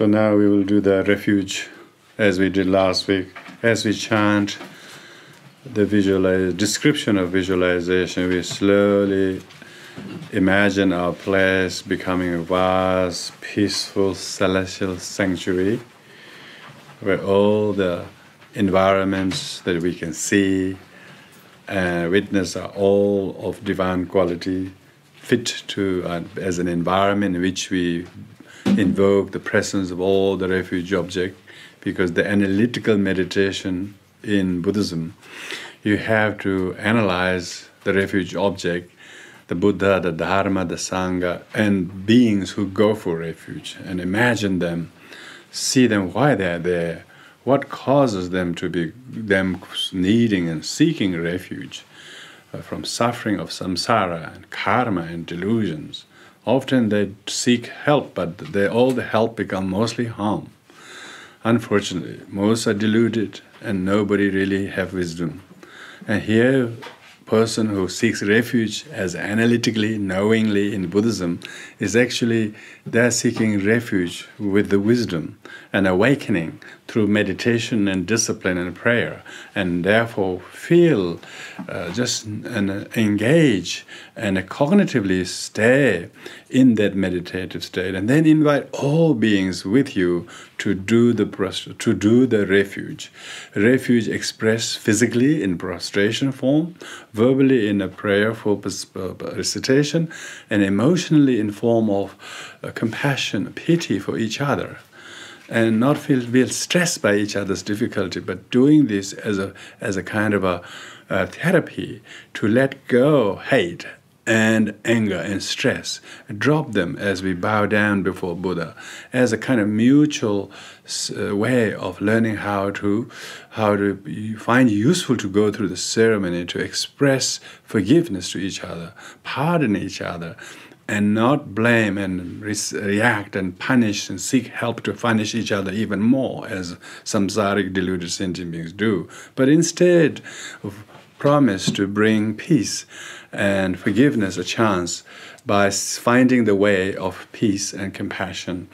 So now we will do the refuge as we did last week. As we chant the visualize description of visualization, we slowly imagine our place becoming a vast, peaceful, celestial sanctuary where all the environments that we can see and witness are all of divine quality, fit to uh, as an environment in which we invoke the presence of all the refuge object, because the analytical meditation in Buddhism, you have to analyze the refuge object, the Buddha, the Dharma, the Sangha, and beings who go for refuge, and imagine them, see them why they are there, what causes them to be them needing and seeking refuge uh, from suffering of samsara and karma and delusions. Often they seek help, but they, all the help become mostly harm. Unfortunately, most are deluded and nobody really have wisdom. And here person who seeks refuge as analytically, knowingly in Buddhism is actually they're seeking refuge with the wisdom and awakening through meditation and discipline and prayer, and therefore feel uh, just and uh, engage and cognitively stay in that meditative state, and then invite all beings with you to do the to do the refuge. Refuge expressed physically in prostration form, verbally in a prayerful uh, recitation, and emotionally in form of uh, compassion, pity for each other and not feel, feel stressed by each other's difficulty, but doing this as a, as a kind of a, a therapy to let go hate and anger and stress, drop them as we bow down before Buddha, as a kind of mutual uh, way of learning how to how to find useful to go through the ceremony to express forgiveness to each other, pardon each other, and not blame and re- react and punish and seek help to punish each other even more, as samsaric deluded sentient beings do, but instead promise to bring peace and forgiveness a chance by finding the way of peace and compassion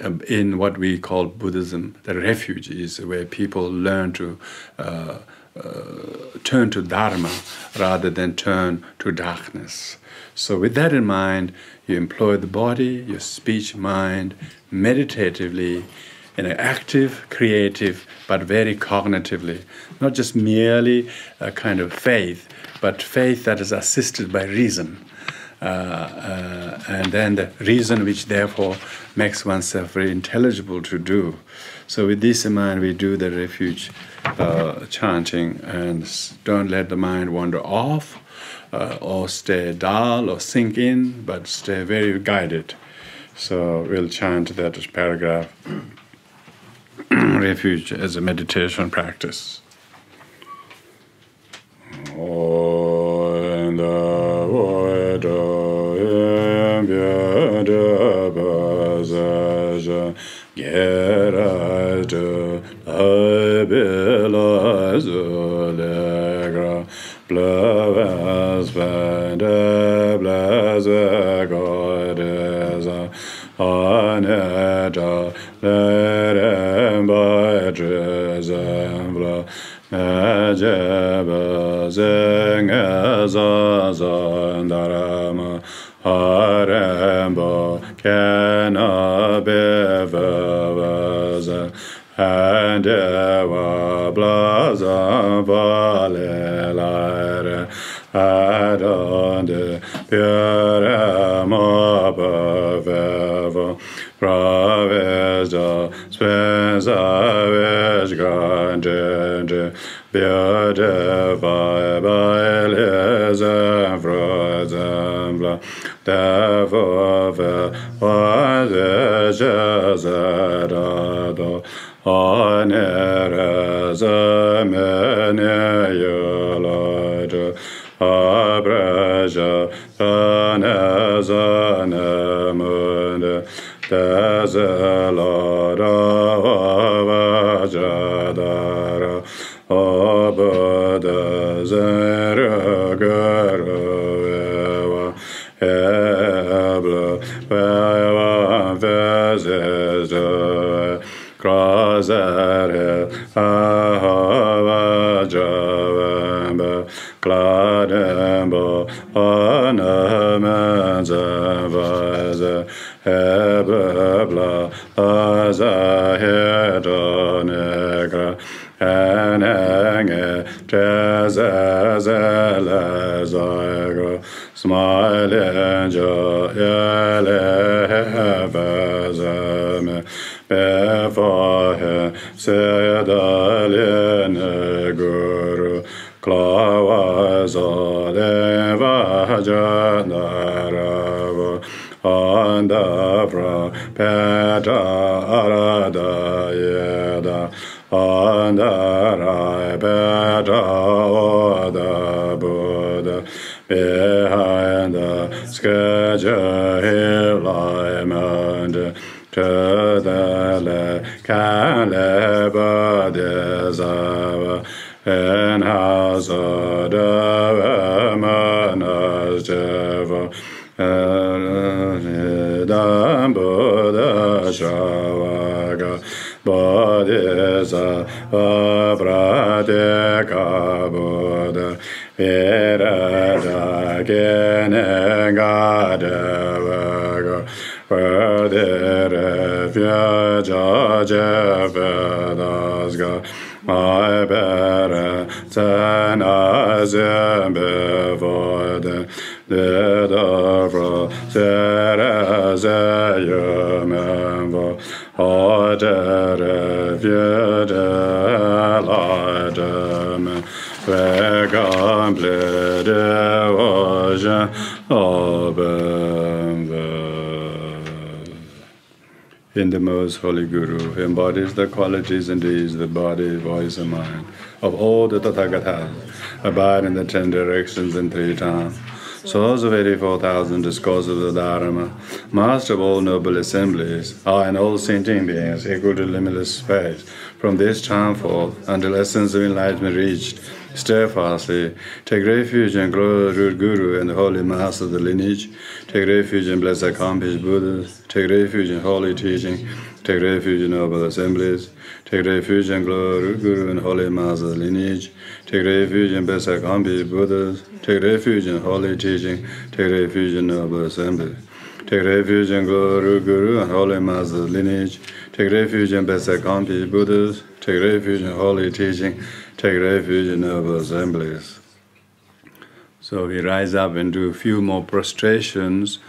um, in what we call Buddhism. The refuge is where people learn to. Uh, uh, turn to Dharma rather than turn to darkness. So, with that in mind, you employ the body, your speech, mind, meditatively, in an active, creative, but very cognitively, not just merely a kind of faith, but faith that is assisted by reason. Uh, uh, and then the reason which therefore makes oneself very intelligible to do. So, with this in mind, we do the refuge uh, chanting and don't let the mind wander off uh, or stay dull or sink in, but stay very guided. So we'll chant that paragraph refuge as a meditation practice. Blaze, bende, blaze, godeza, aneta, leremba, trezembla, mejeba, zengeza, zandarama, haremba, kena, bevavaza, and ewa, blaza, Pyrama Bhavava Pravesda Spensa Veshgandende Vyade Vaiba Eleza Vrazambla Vrazambla Jevedasga I better than I zembe vode de davra tereze yemenva adere vyede laideme vegamble de vaja in the most holy Guru, embodies the qualities and deeds the body, voice, and mind of all the Tathagatas, abide in the ten directions in three times. Source of 84,000 discourses of the Dharma, master of all noble assemblies, are in all sentient beings equal to limitless space. From this time forth, until essence of enlightenment reached, steadfastly take refuge in glorious Guru and the holy master of the lineage, take refuge in blessed accomplished Buddhas, take refuge in holy teaching, take refuge in noble assemblies, take refuge in glorious Guru and holy master of the lineage, take refuge in blessed accomplished Buddhas, take refuge in holy teaching, take refuge in noble assemblies. Take refuge in glory, Guru, and holy master lineage. Take refuge in best accomplished Buddhas. Take refuge in holy teaching. Take refuge in noble assemblies. So we rise up and do a few more prostrations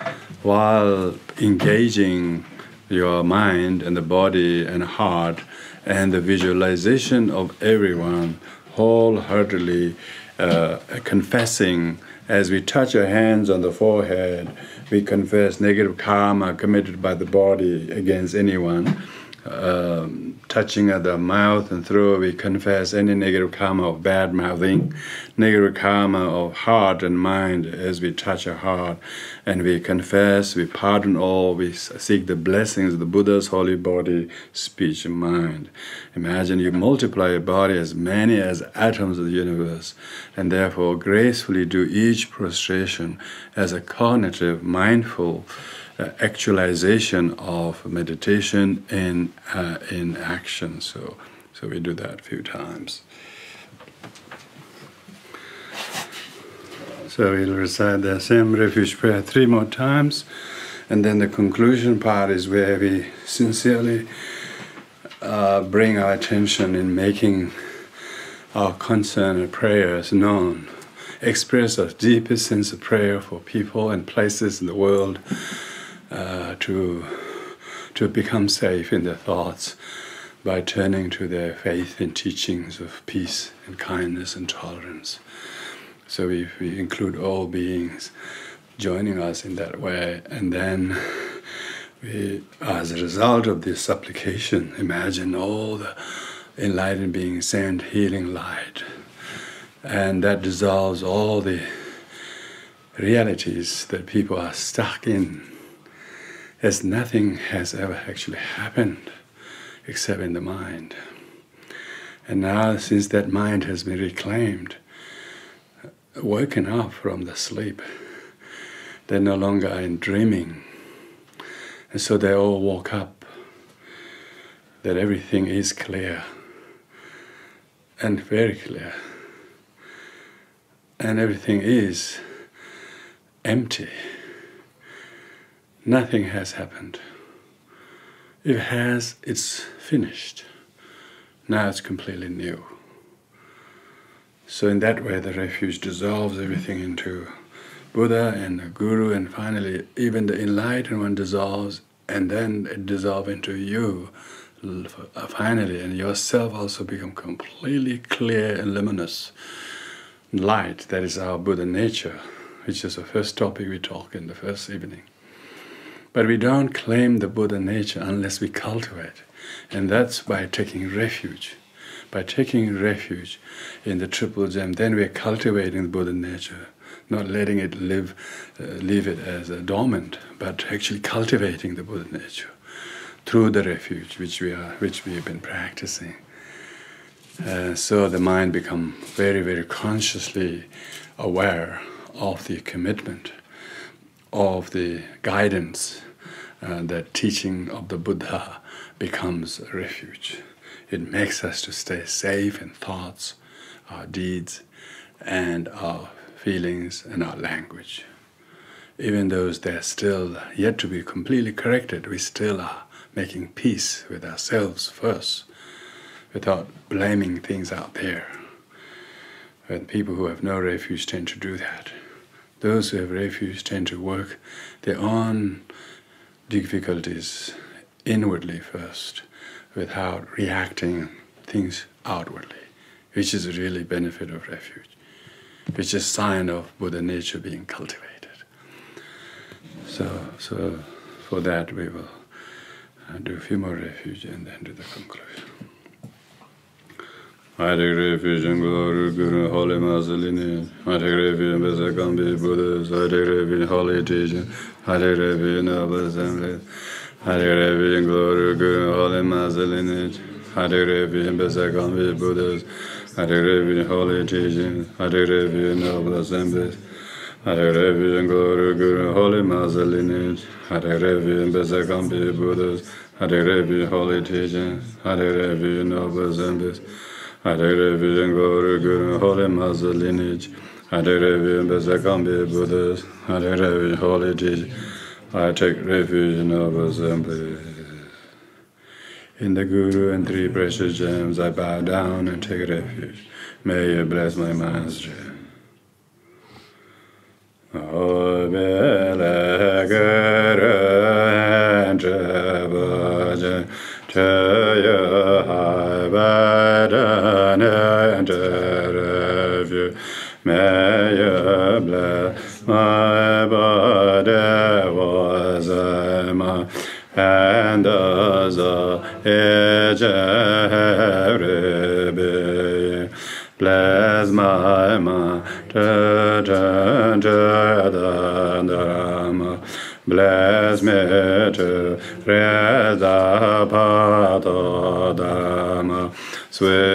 while engaging your mind and the body and heart and the visualization of everyone wholeheartedly uh, confessing as we touch our hands on the forehead, we confess negative karma committed by the body against anyone. Um, touching at the mouth and throat, we confess any negative karma of bad mouthing, negative karma of heart and mind as we touch our heart. And we confess, we pardon all, we seek the blessings of the Buddha's holy body, speech, and mind. Imagine you multiply your body as many as atoms of the universe, and therefore gracefully do each prostration as a cognitive, mindful, uh, actualization of meditation in uh, in action. So, so we do that a few times. So we'll recite the same refuge prayer three more times, and then the conclusion part is where we sincerely uh, bring our attention in making our concern and prayers known. Express our deepest sense of prayer for people and places in the world uh, to to become safe in their thoughts by turning to their faith and teachings of peace and kindness and tolerance. So we, we include all beings joining us in that way, and then we, as a result of this supplication, imagine all the enlightened beings send healing light, and that dissolves all the realities that people are stuck in as nothing has ever actually happened except in the mind. And now, since that mind has been reclaimed, woken up from the sleep, they're no longer in dreaming. And so they all woke up that everything is clear and very clear, and everything is empty. Nothing has happened. If it has, it's finished. Now it's completely new. So, in that way, the refuge dissolves everything into Buddha and the Guru, and finally, even the enlightened one dissolves, and then it dissolves into you finally, and yourself also become completely clear and luminous light. That is our Buddha nature, which is the first topic we talk in the first evening. But we don't claim the Buddha nature unless we cultivate, and that's by taking refuge. By taking refuge in the Triple Gem, then we're cultivating the Buddha nature, not letting it live, uh, leave it as a dormant, but actually cultivating the Buddha nature through the refuge which we are which we have been practicing. Uh, so the mind become very very consciously aware of the commitment of the guidance uh, that teaching of the Buddha becomes a refuge. It makes us to stay safe in thoughts, our deeds, and our feelings and our language. Even though they're still yet to be completely corrected, we still are making peace with ourselves first without blaming things out there. But people who have no refuge tend to do that. Those who have refuge tend to work their own difficulties inwardly first without reacting things outwardly, which is really benefit of refuge, which is sign of Buddha nature being cultivated. So, so for that we will uh, do a few more refuge and then do the conclusion. Take refuge in glory, Guru, Holy Master I take refuge in Besakambi Buddhas. Take refuge holy. I take refuge in noble assembly. I take refuge glory, Guru, Holy Master I take refuge in Besakambi Buddhas. Take refuge holy. I take refuge in noble assemblies. I take refuge glory, Guru, Holy Master Hare Revi, Besakampi Buddhas, Hare Revi, Holy Teachings, Hare Revi, Noble Zambis, Revi, and Glory Guru, Holy Master Lineage, Hare Revi, Besakampi Buddhas, Hare Revi, Holy Teachings, I take refuge in Noble Zambis. In the Guru and three precious gems, I bow down and take refuge. May you bless my master. Oh, Chaya Haibadana Interview May you bless my body was my and as a be bless my mind bless me to reza pato dama swebave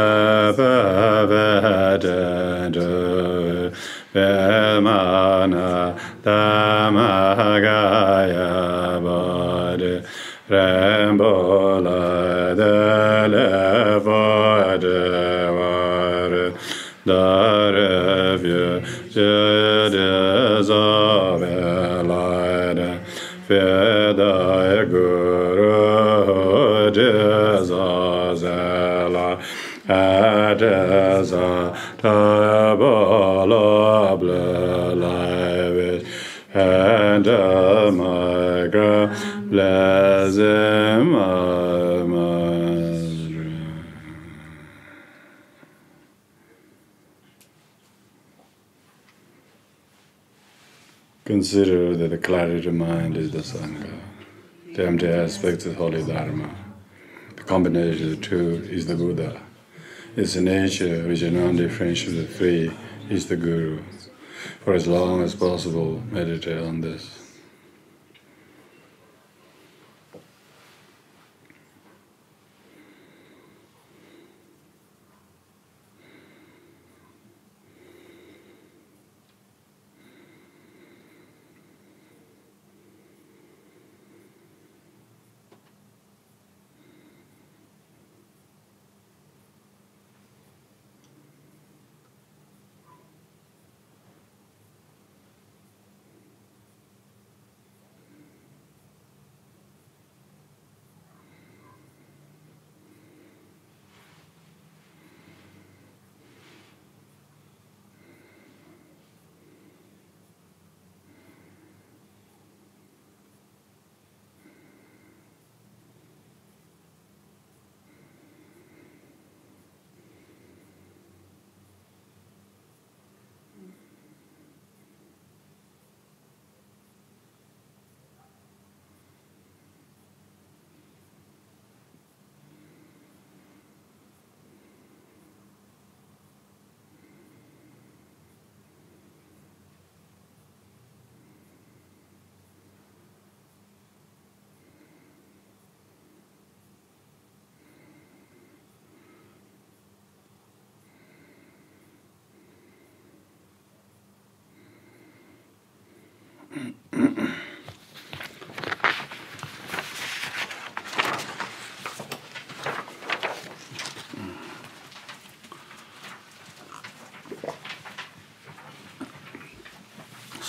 Consider that the clarity of mind is the Sangha, the empty aspect is Holy Dharma. The combination of the two is the Buddha. Its nature, which is non-differentially free, is the Guru. For as long as possible, meditate on this.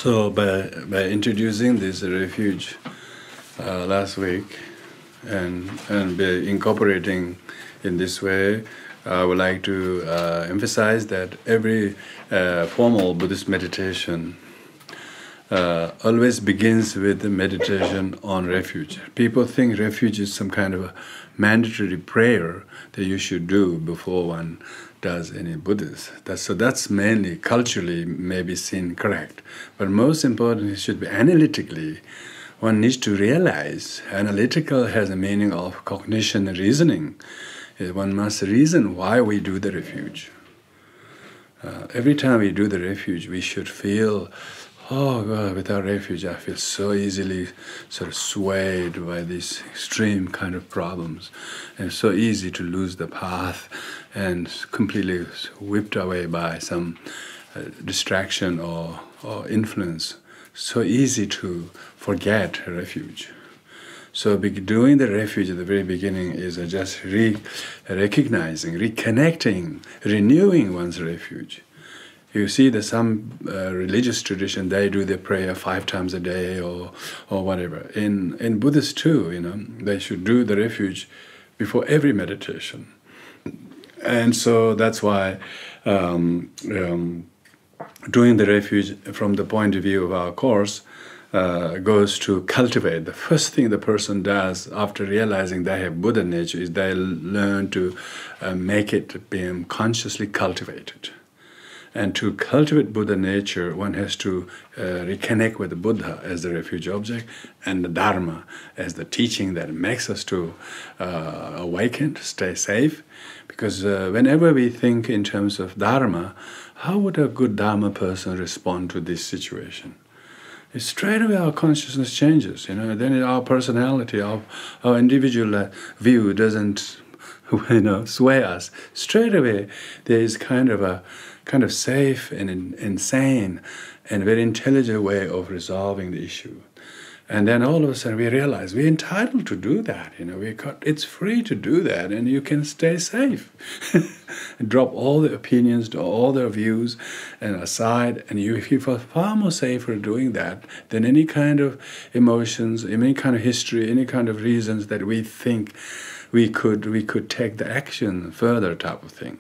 So, by, by introducing this refuge uh, last week and, and by incorporating in this way, I would like to uh, emphasize that every uh, formal Buddhist meditation uh, always begins with the meditation on refuge. People think refuge is some kind of a mandatory prayer that you should do before one does any Buddhist. So that's mainly culturally maybe seen correct. But most importantly, it should be analytically. One needs to realize analytical has a meaning of cognition and reasoning. One must reason why we do the refuge. Uh, every time we do the refuge, we should feel oh God, without refuge, I feel so easily sort of swayed by these extreme kind of problems. And it's so easy to lose the path and completely whipped away by some uh, distraction or, or influence. So easy to forget refuge. So doing the refuge at the very beginning is just re- recognizing, reconnecting, renewing one's refuge you see that some uh, religious tradition they do their prayer five times a day or or whatever. In in Buddhist too, you know, they should do the refuge before every meditation, and so that's why. Um, um, doing the refuge from the point of view of our course uh, goes to cultivate. The first thing the person does after realizing they have Buddha nature is they learn to uh, make it being consciously cultivated. And to cultivate Buddha nature, one has to uh, reconnect with the Buddha as the refuge object and the Dharma as the teaching that makes us to uh, awaken, to stay safe. Because uh, whenever we think in terms of Dharma, how would a good Dharma person respond to this situation? straight away our consciousness changes, you know. Then our personality, our, our individual uh, view doesn't, you know, sway us. Straight away, there is kind of a kind of safe and insane and very intelligent way of resolving the issue. And then all of a sudden we realize we're entitled to do that. You know, we it's free to do that, and you can stay safe. drop all the opinions, all their views, and aside, and you feel far more safer doing that than any kind of emotions, any kind of history, any kind of reasons that we think we could we could take the action further type of thing.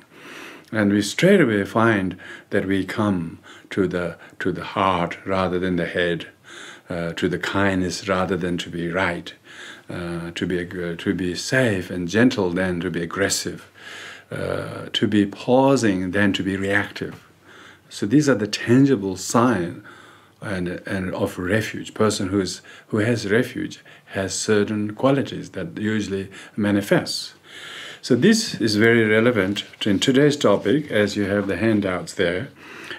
And we straight away find that we come to the, to the heart rather than the head, uh, to the kindness rather than to be right, uh, to, be, uh, to be safe and gentle than to be aggressive, uh, to be pausing than to be reactive. So these are the tangible signs and, and of refuge. Person who is who has refuge has certain qualities that usually manifests. So this is very relevant to in today's topic, as you have the handouts there,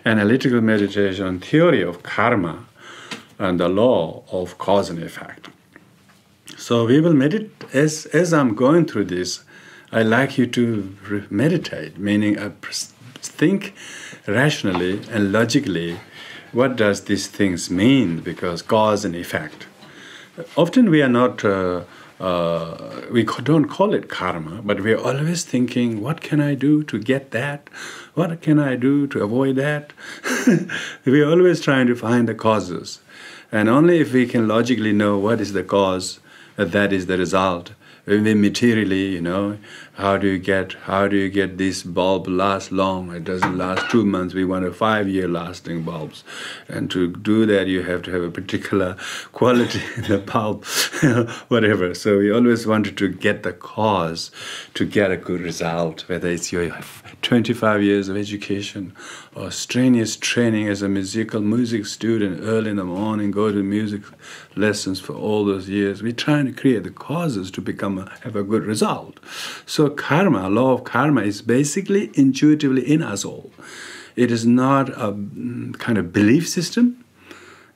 analytical meditation theory of karma and the law of cause and effect. So we will meditate as as I'm going through this. I like you to meditate, meaning uh, think rationally and logically what does these things mean because cause and effect often we are not uh, uh, we don't call it karma but we are always thinking what can i do to get that? What can i do to avoid that? We are always trying to find the causes. And only if we can logically know what is the cause that is the result materially, you know, how do you get how do you get this bulb last long? It doesn't last two months. We want a five-year lasting bulbs, and to do that, you have to have a particular quality in the bulb, whatever. So we always wanted to get the cause to get a good result, whether it's your 25 years of education or strenuous training as a musical music student early in the morning, go to music lessons for all those years. We're trying to create the causes to become a, have a good result. So karma, law of karma, is basically intuitively in us all. It is not a mm, kind of belief system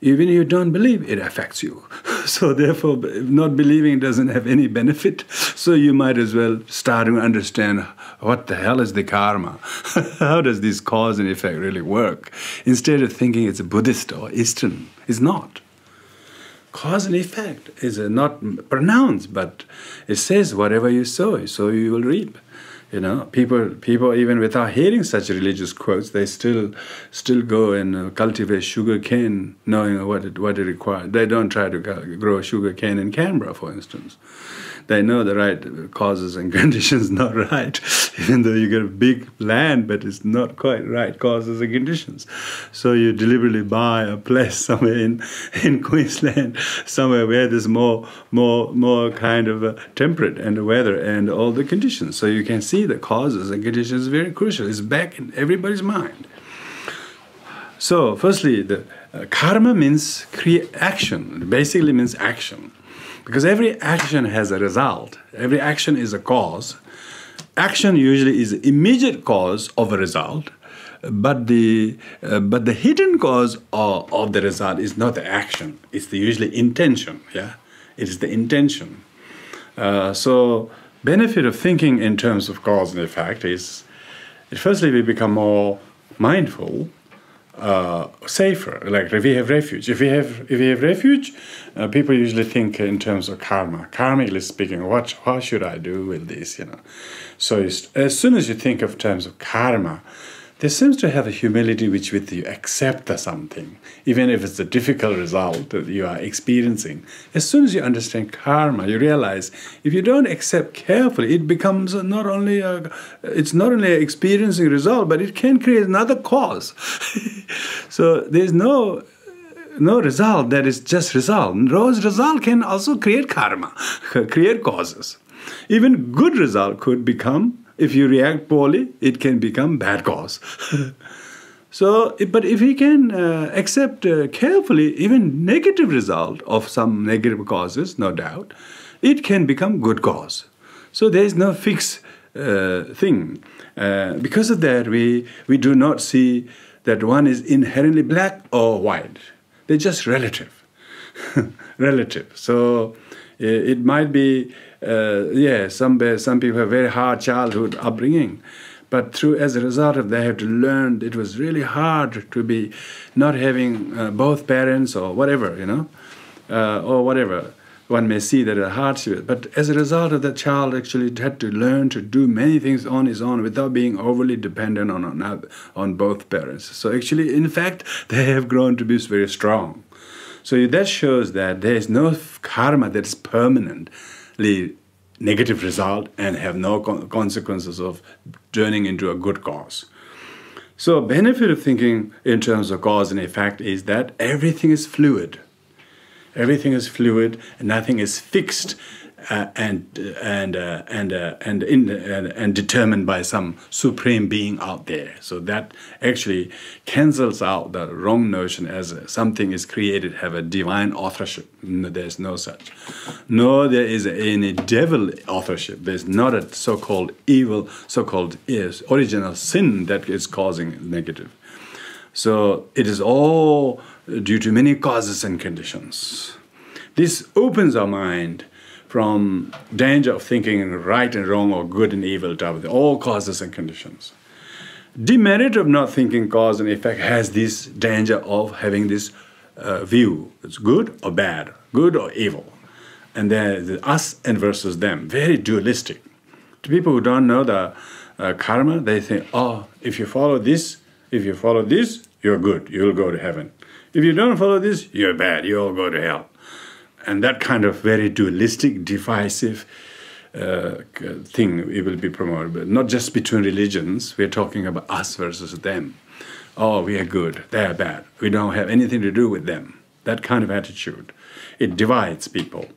even if you don't believe, it affects you. So therefore, not believing doesn't have any benefit. So you might as well start to understand what the hell is the karma? How does this cause and effect really work? Instead of thinking it's a Buddhist or Eastern, it's not. Cause and effect is not pronounced, but it says whatever you sow, so you will reap. You know, people people even without hearing such religious quotes, they still still go and uh, cultivate sugar cane, knowing what it what it requires. They don't try to grow sugar cane in Canberra, for instance they know the right causes and conditions not right, even though you get a big land, but it's not quite right causes and conditions. So you deliberately buy a place somewhere in, in Queensland, somewhere where there's more more more kind of uh, temperate and weather and all the conditions. So you can see the causes and conditions very crucial. It's back in everybody's mind. So, firstly, the uh, karma means action. It basically means action. Because every action has a result, every action is a cause. Action usually is immediate cause of a result, but the uh, but the hidden cause of, of, the result is not the action; it's the usually intention. Yeah, it is the intention. Uh, so, benefit of thinking in terms of cause and effect is, firstly, we become more mindful uh, safer. Like we have refuge, if we have if we have refuge, uh, people usually think in terms of karma. Karmically speaking, what what should I do with this? You know, so as soon as you think of terms of karma, there seems to have a humility which with you accept something, even if it's a difficult result that you are experiencing. As soon as you understand karma, you realize if you don't accept carefully, it becomes not only a, it's not only an experiencing result, but it can create another cause. so there's no no result that is just result. Rose result can also create karma, create causes. Even good result could become if you react poorly, it can become bad cause. so, but if we can uh, accept uh, carefully even negative result of some negative causes, no doubt, it can become good cause. So there is no fixed uh, thing. Uh, because of that, we we do not see that one is inherently black or white. They're just relative, relative. So it might be uh, yeah, some some people have very hard childhood upbringing, but through as a result of they have to learn. It was really hard to be not having uh, both parents or whatever, you know, uh, or whatever. One may see that a hardship, but as a result of that child actually had to learn to do many things on his own without being overly dependent on on, on both parents. So actually, in fact, they have grown to be very strong. So that shows that there is no karma that is permanent negative result and have no consequences of turning into a good cause. So, benefit of thinking in terms of cause and effect is that everything is fluid. Everything is fluid nothing is fixed uh, and and uh, and uh, and, in, and determined by some supreme being out there. So that actually cancels out the wrong notion as something is created have a divine authorship. No, there's no such. No, there is any devil authorship. There's not a so-called evil, so-called is original sin that is causing negative. So it is all due to many causes and conditions. This opens our mind from danger of thinking right and wrong or good and evil all causes and conditions. Demerit of not thinking cause and effect has this danger of having this uh, view. It's good or bad, good or evil. And then the us and versus them, very dualistic. To people who don't know the uh, karma, they think, oh, if you follow this, if you follow this, you're good, you'll go to heaven. If you don't follow this, you're bad, you'll go to hell and that kind of very dualistic, divisive uh, thing it will be promoted. But not just between religions. We're talking about us versus them. Oh, we are good. They are bad. We don't have anything to do with them. That kind of attitude. It divides people.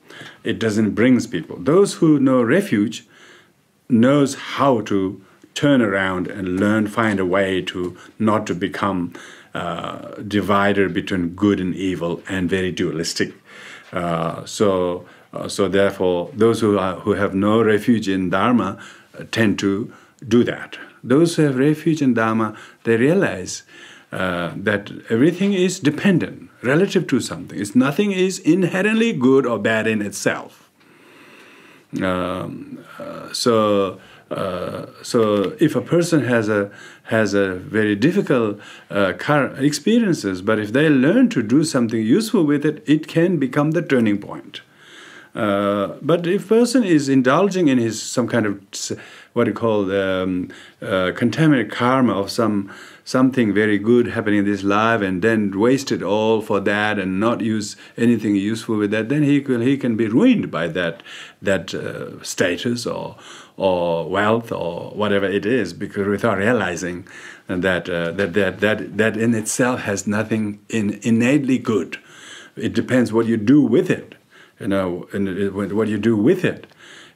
It doesn't brings people. Those who know refuge knows how to turn around and learn, find a way to not to become uh, divided between good and evil and very dualistic uh, so, uh, so therefore, those who, are, who have no refuge in Dharma uh, tend to do that. Those who have refuge in Dharma, they realize uh, that everything is dependent, relative to something. It's nothing is inherently good or bad in itself. Um, uh, so, uh, so if a person has a has a very difficult uh, experiences, but if they learn to do something useful with it, it can become the turning point. Uh, but if person is indulging in his some kind of what you call um, uh, contaminated karma of some something very good happening in this life and then waste it all for that and not use anything useful with that, then he can he can be ruined by that that uh, status or or wealth or whatever it is, because without realizing that uh, that, that that that in itself has nothing in, innately good. It depends what you do with it you know, and what you do with it,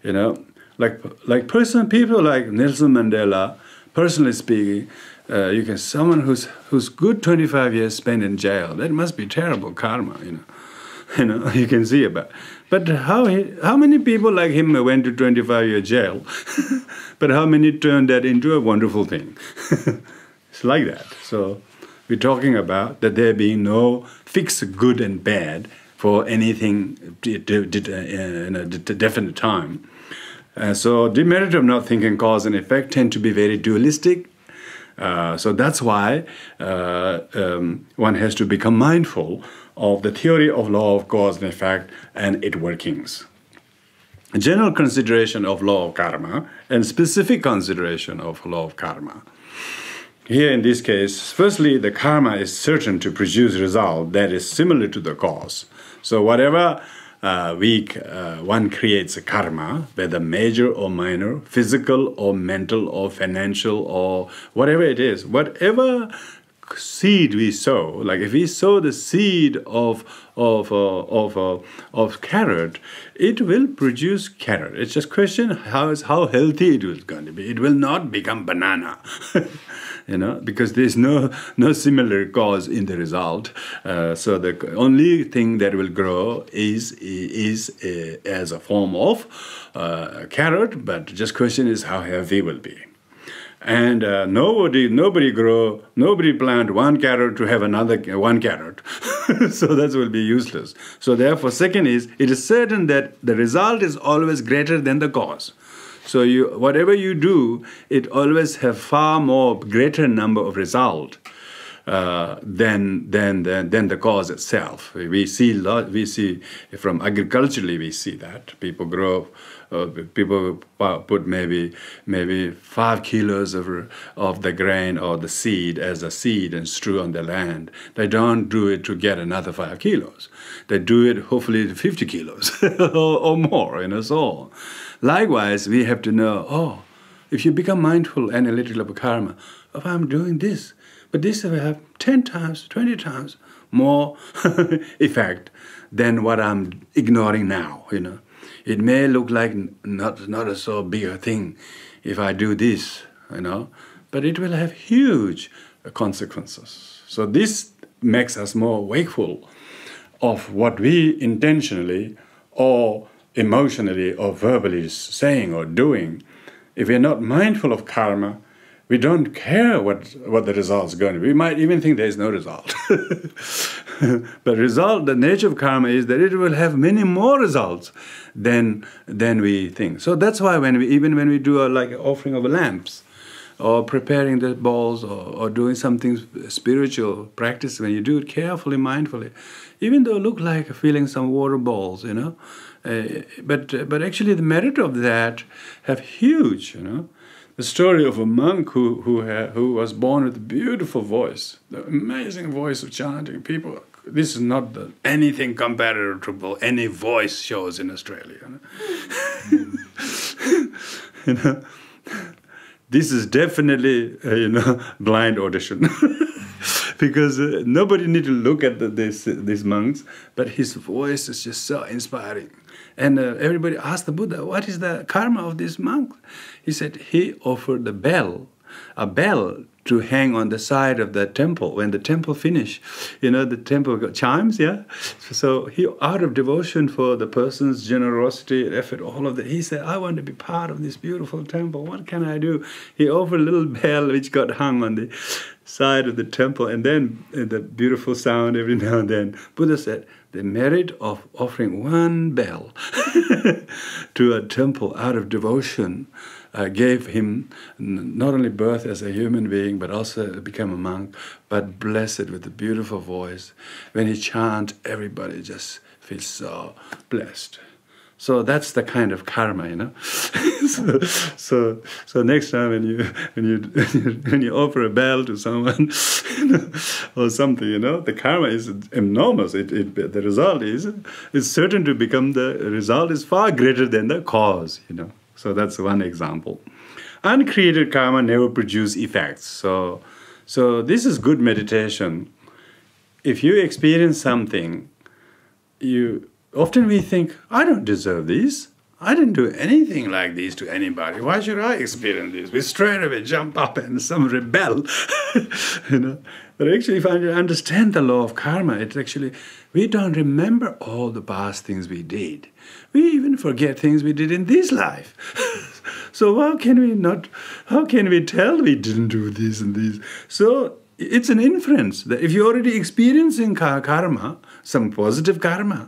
you know. Like like person people like Nelson Mandela, personally speaking, uh, you can someone who's who's good 25 years spent in jail. That must be terrible karma, you know. You know, you can see about. But how he, how many people like him went to 25 year jail? but how many turned that into a wonderful thing? it's like that. So we're talking about that there being no fixed good and bad for anything uh, in a definite time. Uh, so merit of not thinking cause and effect tend to be very dualistic. Uh, so that's why uh, um, one has to become mindful of the theory of law of cause and effect and its workings. General consideration of law of karma and specific consideration of law of karma. Here in this case, firstly, the karma is certain to produce result that is similar to the cause. So whatever uh, week uh, one creates a karma, whether major or minor, physical or mental or financial or whatever it is, whatever seed we sow, like if we sow the seed of of uh, of uh, of carrot, it will produce carrot. It's just question how is how healthy it is going to be. It will not become banana. you know, because there's no no similar cause in the result. Uh, so the only thing that will grow is is uh, as a form of uh, carrot, but just question is how heavy will be. And uh, nobody, nobody grow, nobody plant one carrot to have another one carrot. so that will be useless. So therefore, second is it is certain that the result is always greater than the cause. So you, whatever you do, it always have far more greater number of result uh, than, than, than, than the cause itself. We see lot, we see from agriculturally we see that people grow. People put maybe maybe five kilos of of the grain or the seed as a seed and strew on the land. They don't do it to get another five kilos. They do it hopefully fifty kilos or, or more, you know. So Likewise, we have to know, oh, if you become mindful and analytical of karma, oh, I'm doing this, but this will have 10 times, 20 times more effect than what I'm ignoring now, you know. It may look like not, not a so big a thing if I do this, you know, but it will have huge consequences. So this makes us more wakeful of what we intentionally or emotionally or verbally saying or doing. If we're not mindful of karma, we don't care what, what the result is going to be. We might even think there is no result. but result, the nature of karma is that it will have many more results than than we think. So that's why when we even when we do a like offering of lamps, or preparing the balls, or, or doing something spiritual practice, when you do it carefully, mindfully, even though it look like feeling some water balls, you know, uh, but but actually the merit of that have huge, you know the story of a monk who who had, who was born with a beautiful voice, the amazing voice of chanting. People, this is not the, anything comparable to any voice shows in Australia. You know? this is definitely uh, you know blind audition. because uh, nobody need to look at the, this, these monks, but his voice is just so inspiring. And uh, everybody asked the Buddha, What is the karma of this monk? He said, He offered the bell, a bell to hang on the side of the temple when the temple finished. You know, the temple got chimes, yeah? So he, out of devotion for the person's generosity, and effort, all of that, he said, I want to be part of this beautiful temple. What can I do? He offered a little bell which got hung on the side of the temple, and then the beautiful sound every now and then. Buddha said, the merit of offering one bell to a temple out of devotion uh, gave him not only birth as a human being, but also become a monk, but blessed with a beautiful voice. When he chants, everybody just feels so blessed. So that's the kind of karma, you know. so, so, so next time when you when you when you offer a bell to someone or something, you know, the karma is enormous. It, it the result is is certain to become the result is far greater than the cause, you know. So that's one example. Uncreated karma never produce effects. So, so this is good meditation. If you experience something, you often we think, I don't deserve this. I didn't do anything like this to anybody. Why should I experience this? We straight away jump up and some rebel, you know. But actually, if I understand the law of karma, it's actually we don't remember all the past things we did. We even forget things we did in this life. so how can we not? How can we tell we didn't do this and this? So it's an inference that if you're already experiencing karma, some positive karma,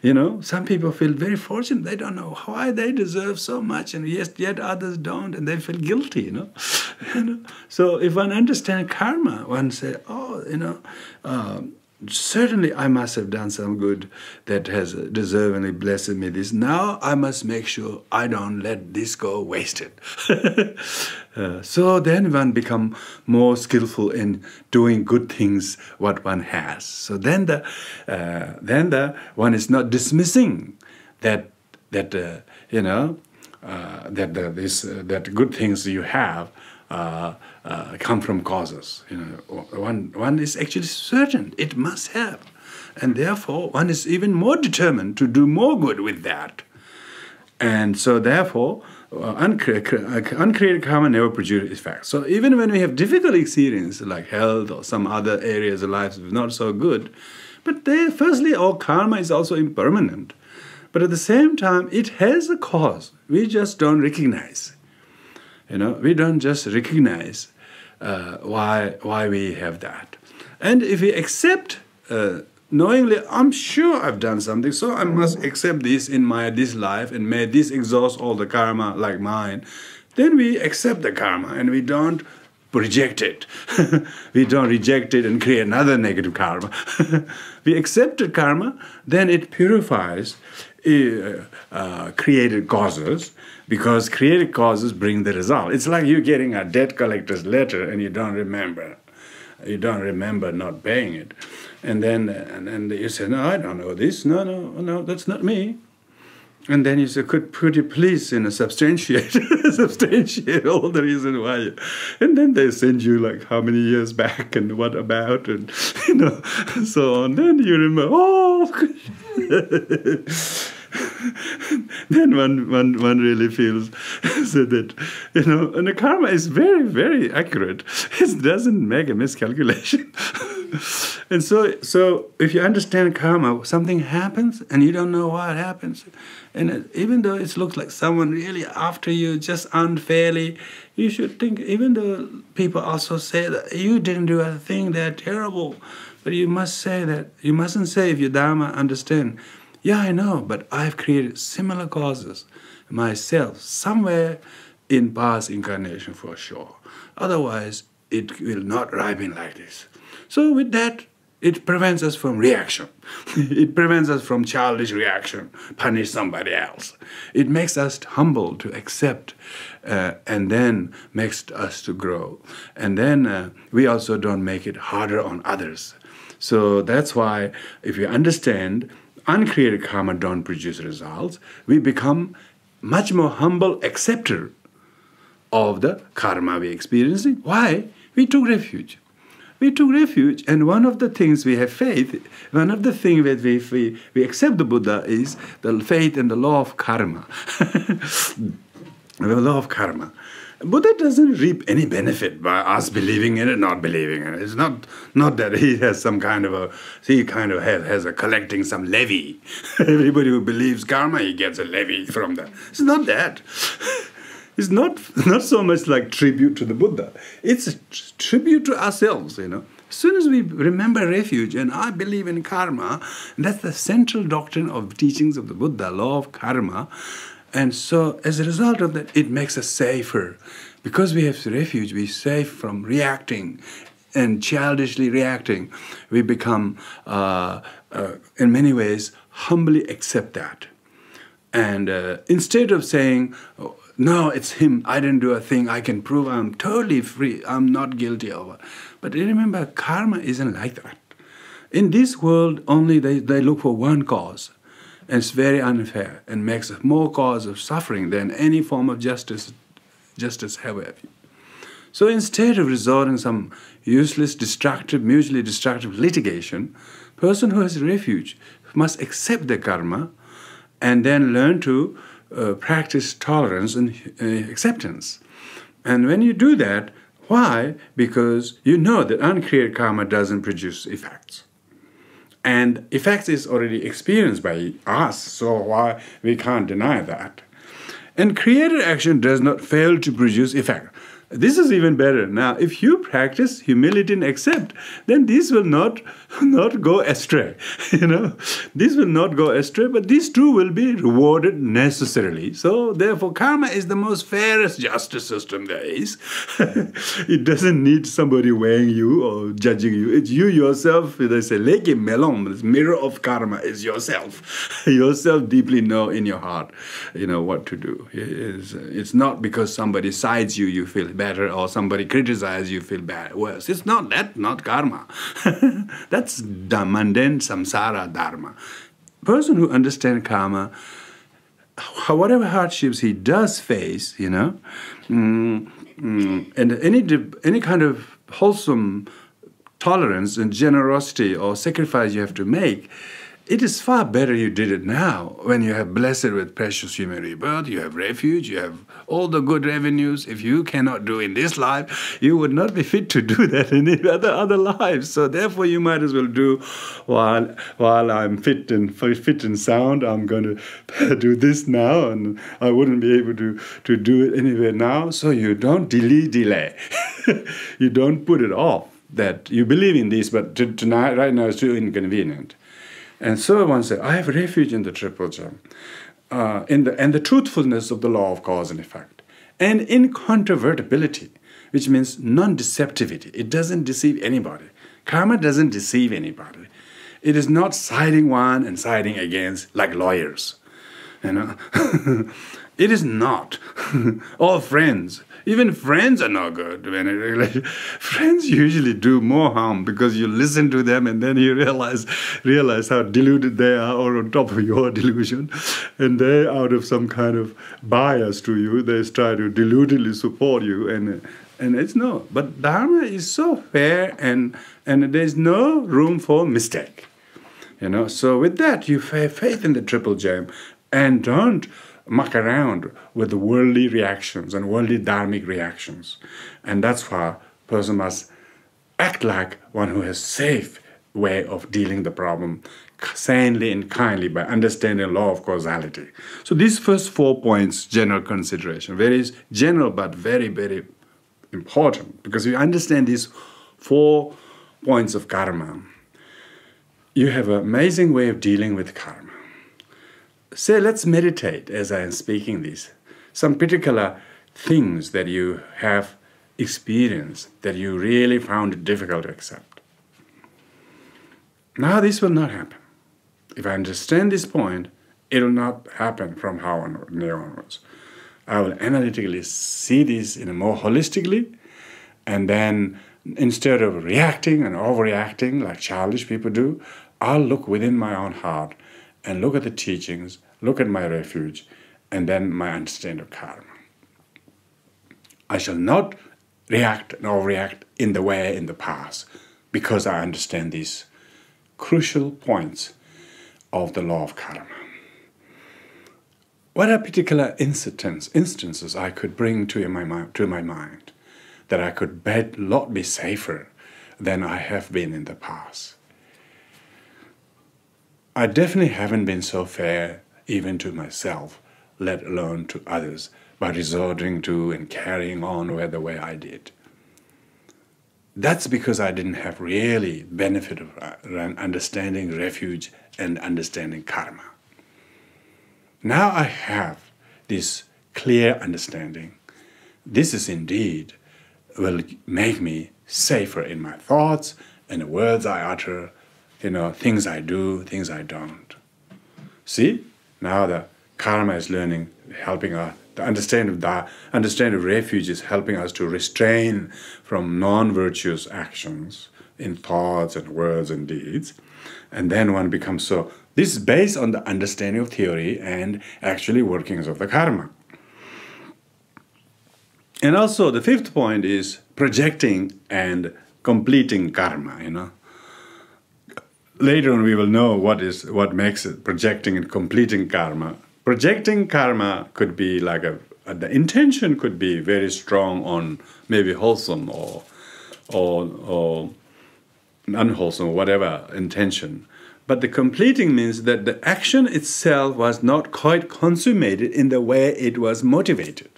you know, some people feel very fortunate. They don't know why they deserve so much, and yes, yet others don't, and they feel guilty, you know. you know? So if one understands karma, one say, oh, you know. Um, certainly I must have done some good that has deservingly blessed me this. Now I must make sure I don't let this go wasted. uh, so then one become more skillful in doing good things what one has. So then the uh, then the one is not dismissing that that uh, you know uh, that this uh, that good things you have uh, uh, come from causes. You know, one one is actually certain it must have, and therefore one is even more determined to do more good with that. And so, therefore, uh, uncreated, uncreated karma never produces effect. So, even when we have difficult experiences like health or some other areas of life not so good, but they, firstly, all karma is also impermanent. But at the same time, it has a cause. We just don't recognize. You know, we don't just recognize uh, why why we have that. And if we accept uh, knowingly, I'm sure I've done something, so I must accept this in my this life, and may this exhaust all the karma like mine. Then we accept the karma, and we don't reject it. we don't reject it and create another negative karma. we accept the karma, then it purifies uh, uh, created causes because created causes bring the result. It's like you getting a debt collector's letter and you don't remember. You don't remember not paying it. And then and then you say, No, I don't know this. No, no, no, that's not me. And then you say, could, could you please you know, substantiate substantiate all the reason why? You, and then they send you like how many years back and what about and you know so on. Then you remember, oh then one, one, one really feels so that, you know, and the karma is very, very accurate. It doesn't make a miscalculation. and so, so if you understand karma, something happens and you don't know why it happens. And even though it looks like someone really after you just unfairly, you should think, even though people also say that you didn't do a thing, they're terrible. But you must say that, you mustn't say if you Dharma understand, yeah, I know, but I've created similar causes myself somewhere in past incarnation for sure. Otherwise, it will not ripen like this. So with that, it prevents us from reaction. it prevents us from childish reaction, punish somebody else. It makes us humble to accept uh, and then makes us to grow. And then uh, we also don't make it harder on others. So that's why if you understand uncreated karma don't produce results, we become much more humble acceptor of the karma we're experiencing. Why? We took refuge we took refuge. And one of the things we have faith, one of the things that we, we, we accept the Buddha is the faith in the law of karma. the law of karma. Buddha doesn't reap any benefit by us believing in it, not believing in it. It's not not that he has some kind of a he kind of has, has a collecting some levy. Everybody who believes karma, he gets a levy from that. It's not that. It's not, not so much like tribute to the Buddha, it's a tribute to ourselves, you know. As soon as we remember refuge, and I believe in karma, that's the central doctrine of teachings of the Buddha, law of karma. And so, as a result of that, it makes us safer. Because we have refuge, we're safe from reacting and childishly reacting. We become, uh, uh, in many ways, humbly accept that. And uh, instead of saying, oh, no, it's him. I didn't do a thing. I can prove I'm totally free. I'm not guilty of it. But remember, karma isn't like that. In this world, only they, they look for one cause. And it's very unfair and makes more cause of suffering than any form of justice, justice however. So instead of resorting some useless, destructive, mutually destructive litigation, person who has refuge must accept the karma and then learn to uh, practice tolerance and uh, acceptance. And when you do that, why? Because you know that uncreated karma doesn't produce effects. And effects is already experienced by us, so why we can't deny that. And created action does not fail to produce effect. This is even better. Now, if you practice humility and accept, then this will not not go astray. You know, this will not go astray, but these two will be rewarded necessarily. So, therefore, karma is the most fairest justice system there is. it doesn't need somebody weighing you or judging you. It's you yourself. They say, "Leke melon," the mirror of karma is yourself. yourself deeply know in your heart, you know what to do. It's, it's not because somebody sides you you feel bad better or somebody criticizes you feel bad. Worse it's not that not karma. That's the mundane samsara dharma. Person who understands karma whatever hardships he does face you know mm, mm, and any any kind of wholesome tolerance and generosity or sacrifice you have to make it is far better you did it now when you have blessed with precious human rebirth, you have refuge, you have all the good revenues. If you cannot do in this life, you would not be fit to do that in any other other lives. So therefore, you might as well do while while I'm fit and fit and sound. I'm going to do this now, and I wouldn't be able to to do it anywhere now. So you don't delay delay. you don't put it off. That you believe in this, but tonight, right now, it's too inconvenient. And so one said, I have refuge in the triple gem, uh, in the, and the truthfulness of the law of cause and effect, and incontrovertibility, which means non deceptivity. It doesn't deceive anybody. Karma doesn't deceive anybody. It is not siding one and siding against like lawyers. You know? it is not. All friends. Even friends are not good. friends usually do more harm because you listen to them and then you realize realize how deluded they are or on top of your delusion. And they out of some kind of bias to you, they try to deludedly support you and and it's no. But Dharma is so fair and and there's no room for mistake. You know, so with that you have faith in the triple gem and don't muck around with the worldly reactions and worldly dharmic reactions. And that's why person must act like one who has safe way of dealing the problem sanely and kindly by understanding law of causality. So these first four points, general consideration, very general but very, very important because you understand these four points of karma. You have an amazing way of dealing with karma. Say, let's meditate as I am speaking this. Some particular things that you have experienced that you really found it difficult to accept. Now, this will not happen. If I understand this point, it will not happen from how on, now onwards. I will analytically see this in a more holistically, and then instead of reacting and overreacting like childish people do, I'll look within my own heart and look at the teachings, look at my refuge, and then my understanding of karma. I shall not react and overreact in the way in the past because I understand these crucial points of the law of karma. What are particular incidents, instances I could bring to my, to my mind that I could bet lot be safer than I have been in the past? I definitely haven't been so fair even to myself, let alone to others, by resorting to and carrying on the way I did. That's because I didn't have really benefit of uh, understanding refuge and understanding karma. Now I have this clear understanding. This is indeed will make me safer in my thoughts and the words I utter, you know, things I do, things I don't. See, now the karma is learning, helping us the understanding of the understanding of refuge is helping us to restrain from non-virtuous actions in thoughts and words and deeds. And then one becomes so. This is based on the understanding of theory and actually workings of the karma. And also the fifth point is projecting and completing karma, you know. Later on we will know what is what makes it projecting and completing karma. Projecting karma could be like a, the intention could be very strong on maybe wholesome or or or unwholesome or whatever intention. But the completing means that the action itself was not quite consummated in the way it was motivated.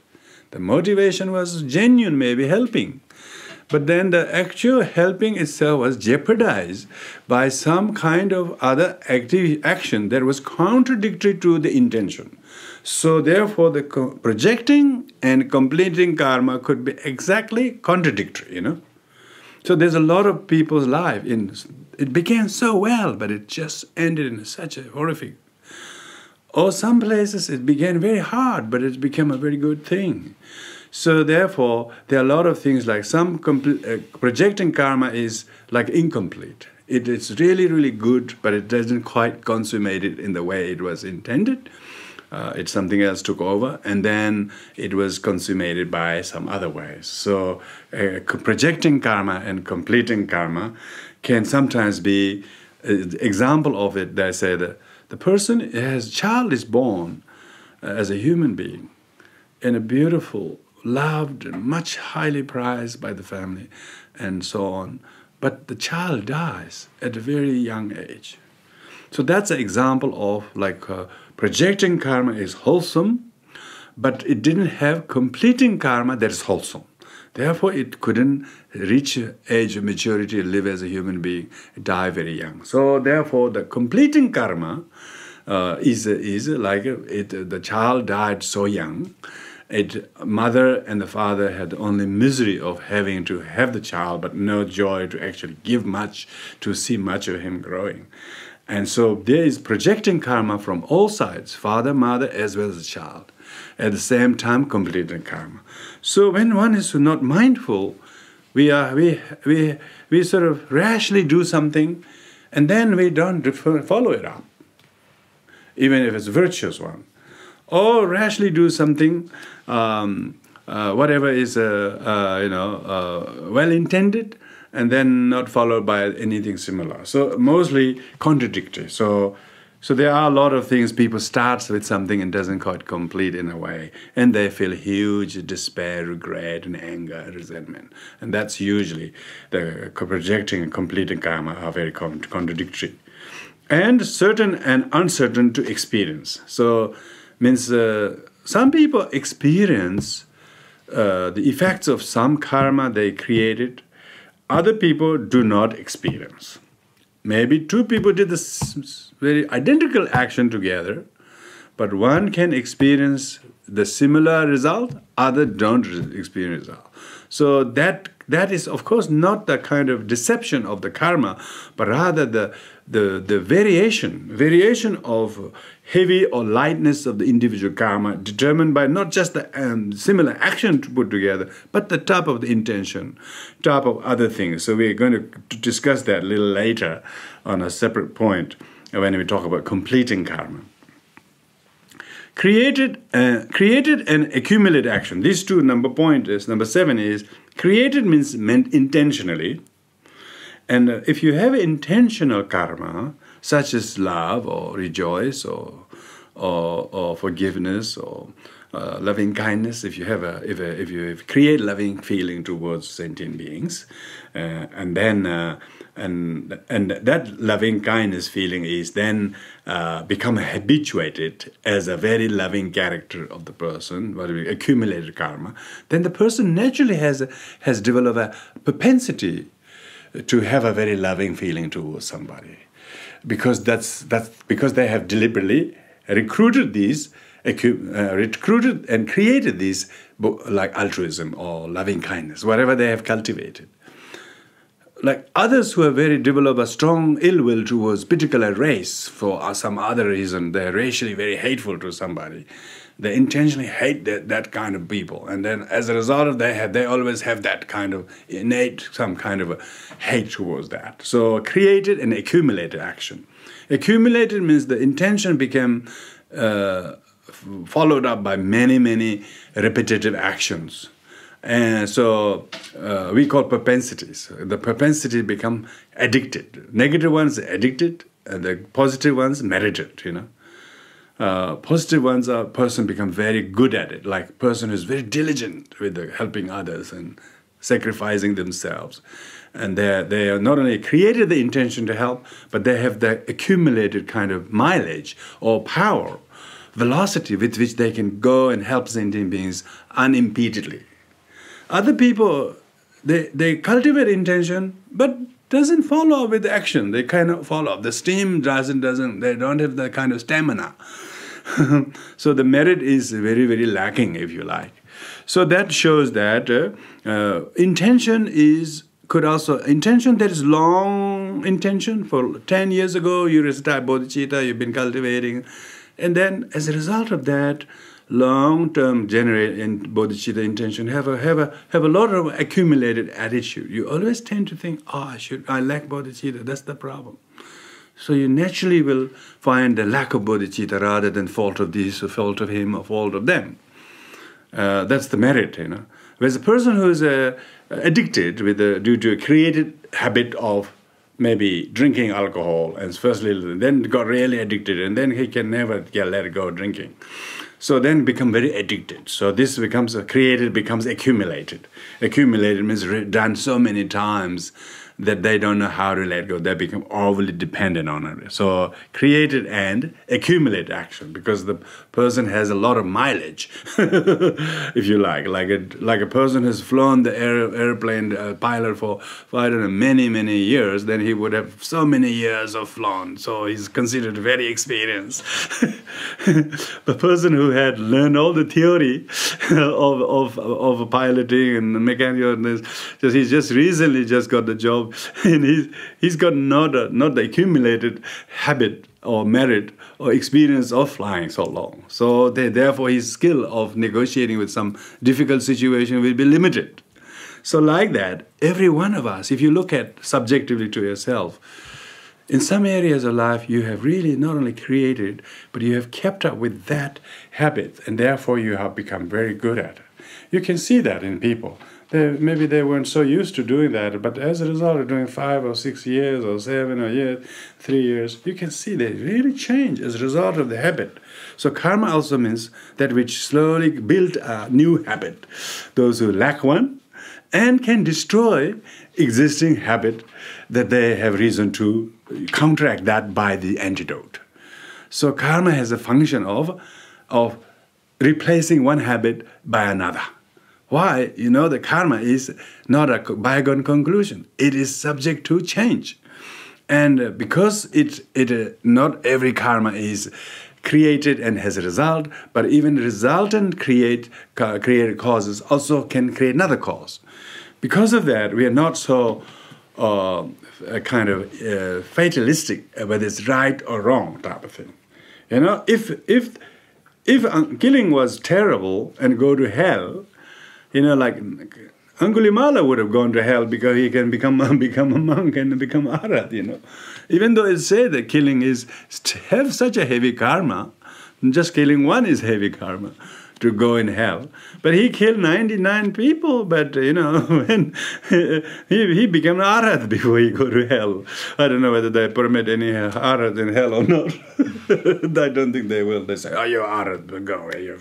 The motivation was genuine maybe helping but then the actual helping itself was jeopardized by some kind of other active action that was contradictory to the intention. So, therefore, the projecting and completing karma could be exactly contradictory, you know. So, there's a lot of people's life in it began so well, but it just ended in such a horrific. Or some places it began very hard, but it became a very good thing. So therefore, there are a lot of things like some uh, projecting karma is like incomplete. It is really, really good, but it doesn't quite consummate it in the way it was intended. Uh, it's something else took over, and then it was consummated by some other ways. So, uh, projecting karma and completing karma can sometimes be an uh, example of it. They say that the person, as child, is born uh, as a human being in a beautiful loved and much highly prized by the family, and so on. But the child dies at a very young age. So that's an example of like uh, projecting karma is wholesome, but it didn't have completing karma that is wholesome. Therefore, it couldn't reach age of maturity, live as a human being, die very young. So, therefore, the completing karma uh, is is like it, the child died so young it mother and the father had only misery of having to have the child but no joy to actually give much to see much of him growing. And so there is projecting karma from all sides father mother as well as the child at the same time completing karma. So when one is not mindful we are we we we sort of rashly do something and then we don't follow it up even if it's a virtuous one or rashly do something, um, uh, whatever is uh, uh, you know uh, well intended, and then not followed by anything similar. So mostly contradictory. So So there are a lot of things people starts with something and doesn't quite complete in a way, and they feel huge despair, regret, and anger, resentment, and that's usually the projecting and completing karma are very contradictory, and certain and uncertain to experience. So means uh, some people experience uh, the effects of some karma they created, other people do not experience. Maybe two people did this very identical action together, but one can experience the similar result, other don't experience result. So that that is of course not the kind of deception of the karma, but rather the the, the variation, variation of heavy or lightness of the individual karma determined by not just the um, similar action to put together, but the type of the intention, type of other things. So we're going to discuss that a little later on a separate point when we talk about completing karma. Created, uh, created and accumulated action. These two number point is number seven is created means meant intentionally and uh, if you have intentional karma, such as love or rejoice or, or, or forgiveness or uh, loving kindness, if you have a, if, a, if you create loving feeling towards sentient beings, uh, and then uh, and and that loving kindness feeling is then uh, become habituated as a very loving character of the person, what we accumulated karma, then the person naturally has has developed a propensity to have a very loving feeling towards somebody because that's that's because they have deliberately recruited these uh, recruited and created these like altruism or loving kindness whatever they have cultivated. Like others who have very developed a strong ill will towards particular race for some other reason they're racially very hateful to somebody they intentionally hate that, that kind of people. And then as a result of that they always have that kind of innate some kind of a hate towards that. So created and accumulated action. Accumulated means the intention became uh, followed up by many many repetitive actions. And so uh, we call propensities. The propensity become addicted. Negative ones addicted and the positive ones merited you know uh, positive ones are person become very good at it like person who's very diligent with the helping others and sacrificing themselves and they they are not only created the intention to help but they have the accumulated kind of mileage or power velocity with which they can go and help sentient beings unimpededly other people they they cultivate intention but doesn't follow with action. They kind of follow. The steam doesn't doesn't. They don't have the kind of stamina. so the merit is very very lacking, if you like. So that shows that uh, uh, intention is could also intention that is long intention for 10 years ago you recited bodhicitta you've been cultivating and then as a result of that long-term generate in bodhicitta intention have a have a have a lot of accumulated attitude. You always tend to think, oh, I should I lack bodhicitta. That's the problem. So you naturally will find the lack of bodhicitta rather than fault of this, or fault of him, or fault of them. Uh, that's the merit, you know. Whereas a person who is uh, addicted with a, due to a created habit of maybe drinking alcohol and firstly then got really addicted and then he can never get let go drinking so then become very addicted. So this becomes created, becomes accumulated. Accumulated means done so many times that they don't know how to let go. They become overly dependent on it. So created and accumulated action because the person has a lot of mileage, if you like. Like a like a person has flown the air, airplane uh, pilot for, for I don't know many many years, then he would have so many years of flown. So he's considered very experienced. the person who had learned all the theory of of of piloting and mechanical, just he's just recently just got the job and he's, he's got not, a, not the accumulated habit or merit or experience of flying so long. So they, therefore his skill of negotiating with some difficult situation will be limited. So like that, every one of us, if you look at subjectively to yourself, in some areas of life you have really not only created, but you have kept up with that habit, and therefore you have become very good at it. You can see that in people they, maybe they weren't so used to doing that, but as a result of doing five or six years or seven or years, three years, you can see they really change as a result of the habit. So karma also means that which slowly build a new habit. Those who lack one and can destroy existing habit that they have reason to counteract that by the antidote. So karma has a function of, of replacing one habit by another. Why? You know, the karma is not a bygone conclusion. It is subject to change. And uh, because it, it uh, not every karma is created and has a result, but even resultant create, created causes also can create another cause. Because of that, we are not so uh, kind of uh, fatalistic whether it's right or wrong type of thing. You know, if if if killing was terrible and go to hell, you know, like Angulimala would have gone to hell because he can become become a monk and become arhat, you know. Even though it's said that killing is have such a heavy karma, just killing one is heavy karma to go in hell. But he killed 99 people, but you know, when he, he became an arhat before he go to hell. I don't know whether they permit any arhat in hell or not. I don't think they will. They say, oh, you're but go away, you're,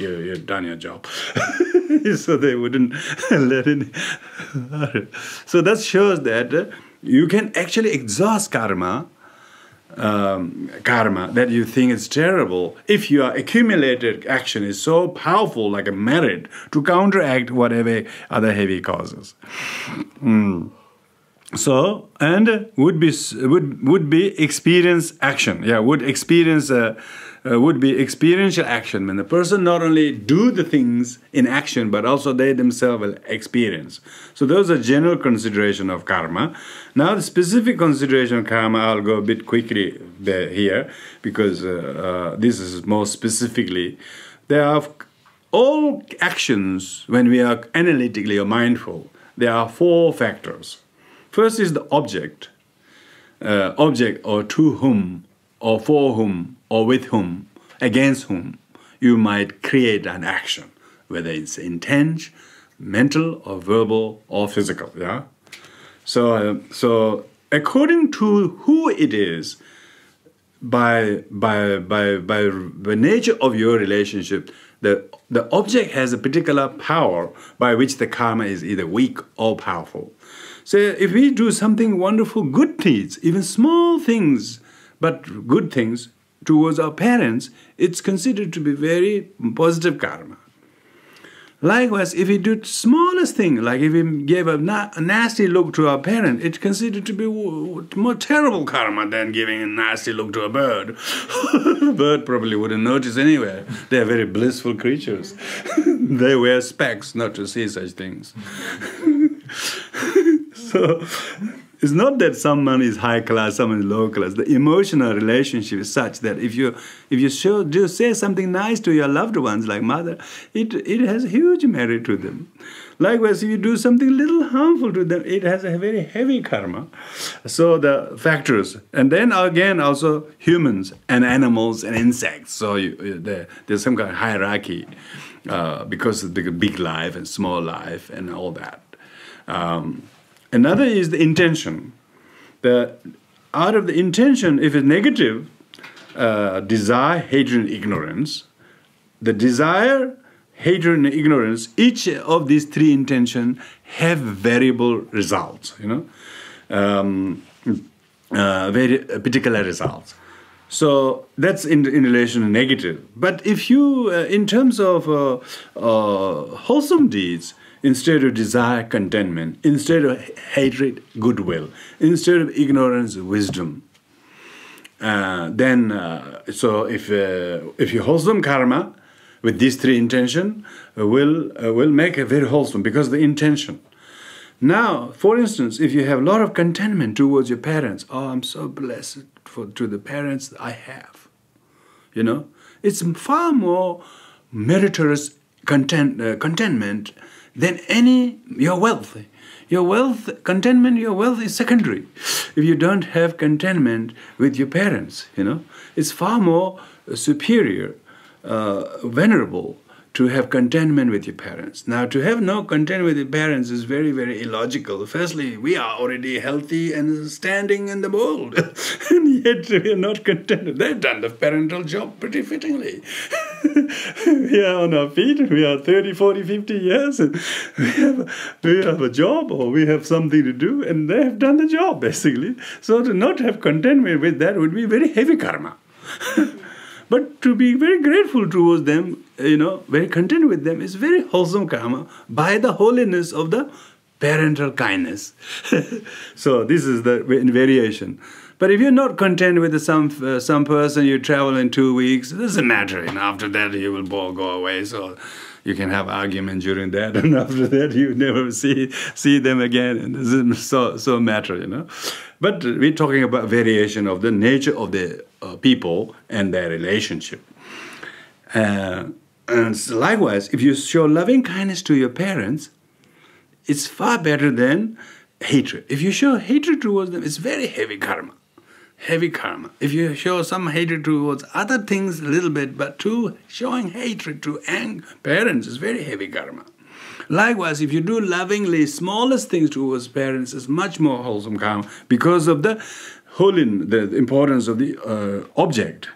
you, you've done your job. so they wouldn't let any So that shows that you can actually exhaust karma um, karma that you think is terrible, if your accumulated action is so powerful, like a merit, to counteract whatever other heavy causes. Mm. So and would be would would be experience action. Yeah, would experience. Uh, uh, would be experiential action. When the person not only do the things in action but also they themselves will experience. So those are general consideration of karma. Now the specific consideration of karma i'll go a bit quickly here because uh, uh, this is more specifically there are all actions when we are analytically or mindful there are four factors. First is the object uh, object or to whom or for whom or with whom, against whom you might create an action, whether it's intent, mental or verbal or physical. Yeah. So, uh, so according to who it is, by by by by the nature of your relationship, the the object has a particular power by which the karma is either weak or powerful. So if we do something wonderful, good deeds, even small things but good things towards our parents, it's considered to be very positive karma. Likewise, if we do smallest thing, like if we gave a, na- a, nasty look to our parent, it's considered to be more terrible karma than giving a nasty look to a bird. bird probably wouldn't notice anyway. They are very blissful creatures. they wear specs not to see such things. so it's not that someone is high class, someone is low class. The emotional relationship is such that if you if you show do say something nice to your loved ones like mother, it it has huge merit to them. Likewise, if you do something little harmful to them, it has a very heavy karma. So the factors, and then again also humans and animals and insects. So you, there, there's some kind of hierarchy uh, because of the big life and small life and all that. Um, Another is the intention. The out of the intention, if it's negative, uh, desire, hatred, and ignorance, the desire, hatred, and ignorance, each of these three intentions have variable results. You know, um, uh, very particular results. So that's in, in relation to negative. But if you, uh, in terms of uh, uh, wholesome deeds, instead of desire, contentment, instead of hatred, goodwill, instead of ignorance, wisdom. Uh, then, uh, so if uh, if you wholesome karma with these three intention, uh, will uh, will make a very wholesome because the intention. Now, for instance, if you have a lot of contentment towards your parents, oh, I'm so blessed for to the parents I have. You know, it's far more meritorious content, uh, contentment than any your wealth. Your wealth, contentment, your wealth is secondary. If you don't have contentment with your parents, you know, it's far more superior, uh, venerable to have contentment with your parents. Now, to have no contentment with your parents is very, very illogical. Firstly, we are already healthy and standing in the world, and yet we are not contented. They've done the parental job pretty fittingly. we are on our feet, we are 30, 40, 50 years, and we have, we have a job or we have something to do, and they have done the job, basically. So, to not have contentment with that would be very heavy karma. But to be very grateful towards them, you know, very content with them is very wholesome karma by the holiness of the parental kindness. so this is the variation. But if you're not content with some uh, some person, you travel in two weeks. It doesn't matter. And after that, you will go away. So you can have argument during that, and after that, you never see see them again. And this is so so matter, you know. But we're talking about variation of the nature of the uh, people and their relationship. Uh, and likewise, if you show loving kindness to your parents, it's far better than hatred. If you show hatred towards them, it's very heavy karma. Heavy karma. If you show some hatred towards other things a little bit, but to showing hatred to ang- parents is very heavy karma. Likewise, if you do lovingly smallest things towards parents, is much more wholesome karma because of the holding the importance of the uh, object.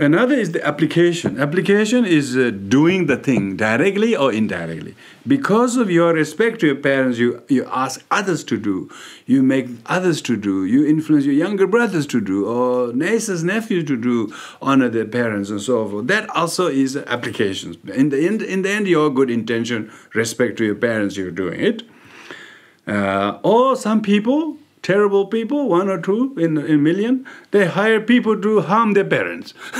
Another is the application. Application is uh, doing the thing directly or indirectly. Because of your respect to your parents, you, you ask others to do, you make others to do, you influence your younger brothers to do, or nieces, nephews to do, honor their parents and so forth. That also is application. In the, end, in the end, your good intention, respect to your parents, you're doing it. Uh, or some people terrible people, one or two in a million, they hire people to harm their parents.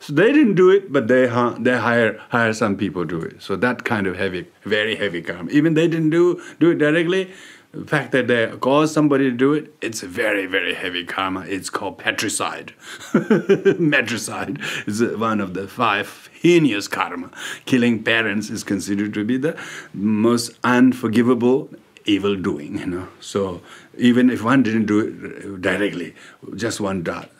so they didn't do it, but they they hire hire some people to do it. So that kind of heavy, very heavy karma. Even they didn't do do it directly. The fact that they cause somebody to do it, it's a very, very heavy karma. It's called patricide. Matricide is one of the five heinous karma. Killing parents is considered to be the most unforgivable evil doing, you know. So even if one didn't do it directly, just one dot,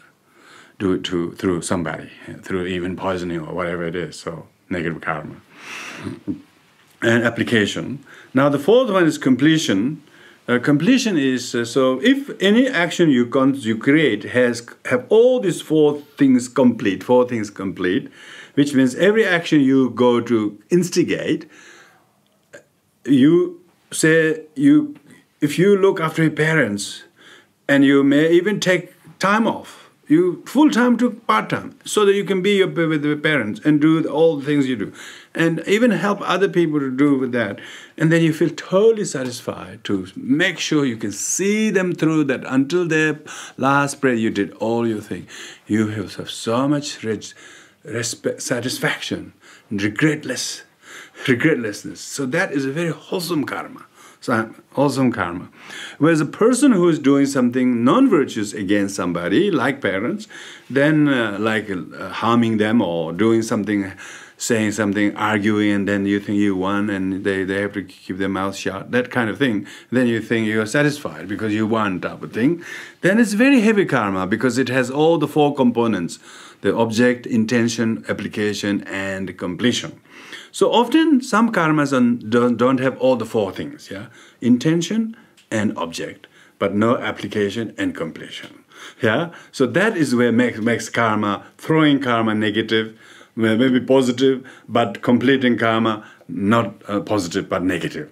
do it to, through somebody, through even poisoning or whatever it is. So negative karma. And application. Now the fourth one is completion. Uh, completion is uh, so if any action you you create has have all these four things complete, four things complete, which means every action you go to instigate, you say you if you look after your parents and you may even take time off you full time to part time so that you can be with your parents and do all the things you do. And even help other people to do with that. And then you feel totally satisfied to make sure you can see them through that until their last breath you did all your thing. You have so much rich respect, satisfaction regretless regretlessness. So that is a very wholesome karma. So wholesome karma. Whereas a person who is doing something non-virtuous against somebody, like parents, then uh, like uh, harming them or doing something, saying something, arguing, and then you think you won and they, they have to keep their mouth shut, that kind of thing. Then you think you are satisfied because you won type of thing. Then it's very heavy karma because it has all the four components, the object, intention, application, and completion. So often some karmas don't, don't have all the four things, yeah? Intention and object, but no application and completion. Yeah? So that is where makes, makes karma, throwing karma negative, maybe positive, but completing karma not uh, positive but negative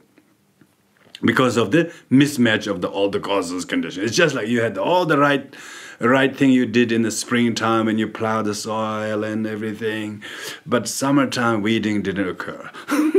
because of the mismatch of the all the causes conditions. It's just like you had all the right right thing you did in the springtime when you plowed the soil and everything, but summertime weeding didn't occur.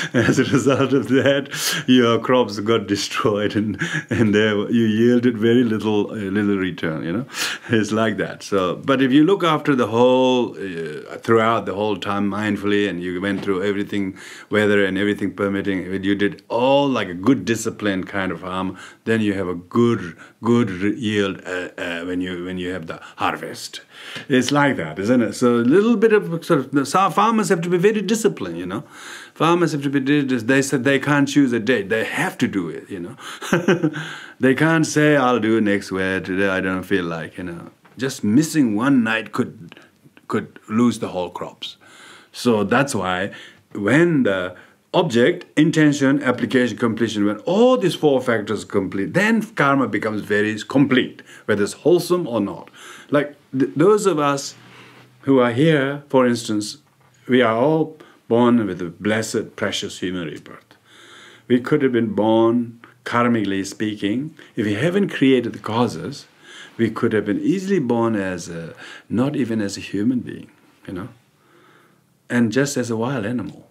as a result of that, your crops got destroyed and and there you yielded very little uh, little return. You know, it's like that. So, but if you look after the whole uh, throughout the whole time mindfully, and you went through everything, weather and everything permitting, you did all like a good disciplined kind of farm, then you have a good good yield uh, uh, when you when you have the harvest. It's like that, isn't it? So a little bit of sort of farmers have to be very disciplined. You know Farmers have to be did. They said they can't choose a date. They have to do it, you know. they can't say, I'll do it next week, today I don't feel like, you know. Just missing one night could could lose the whole crops. So that's why when the object, intention, application, completion, when all these four factors complete, then karma becomes very complete, whether it's wholesome or not. Like th- those of us who are here, for instance, we are all born with a blessed, precious human rebirth. We could have been born, karmically speaking, if we haven't created the causes, we could have been easily born as a, not even as a human being, you know, and just as a wild animal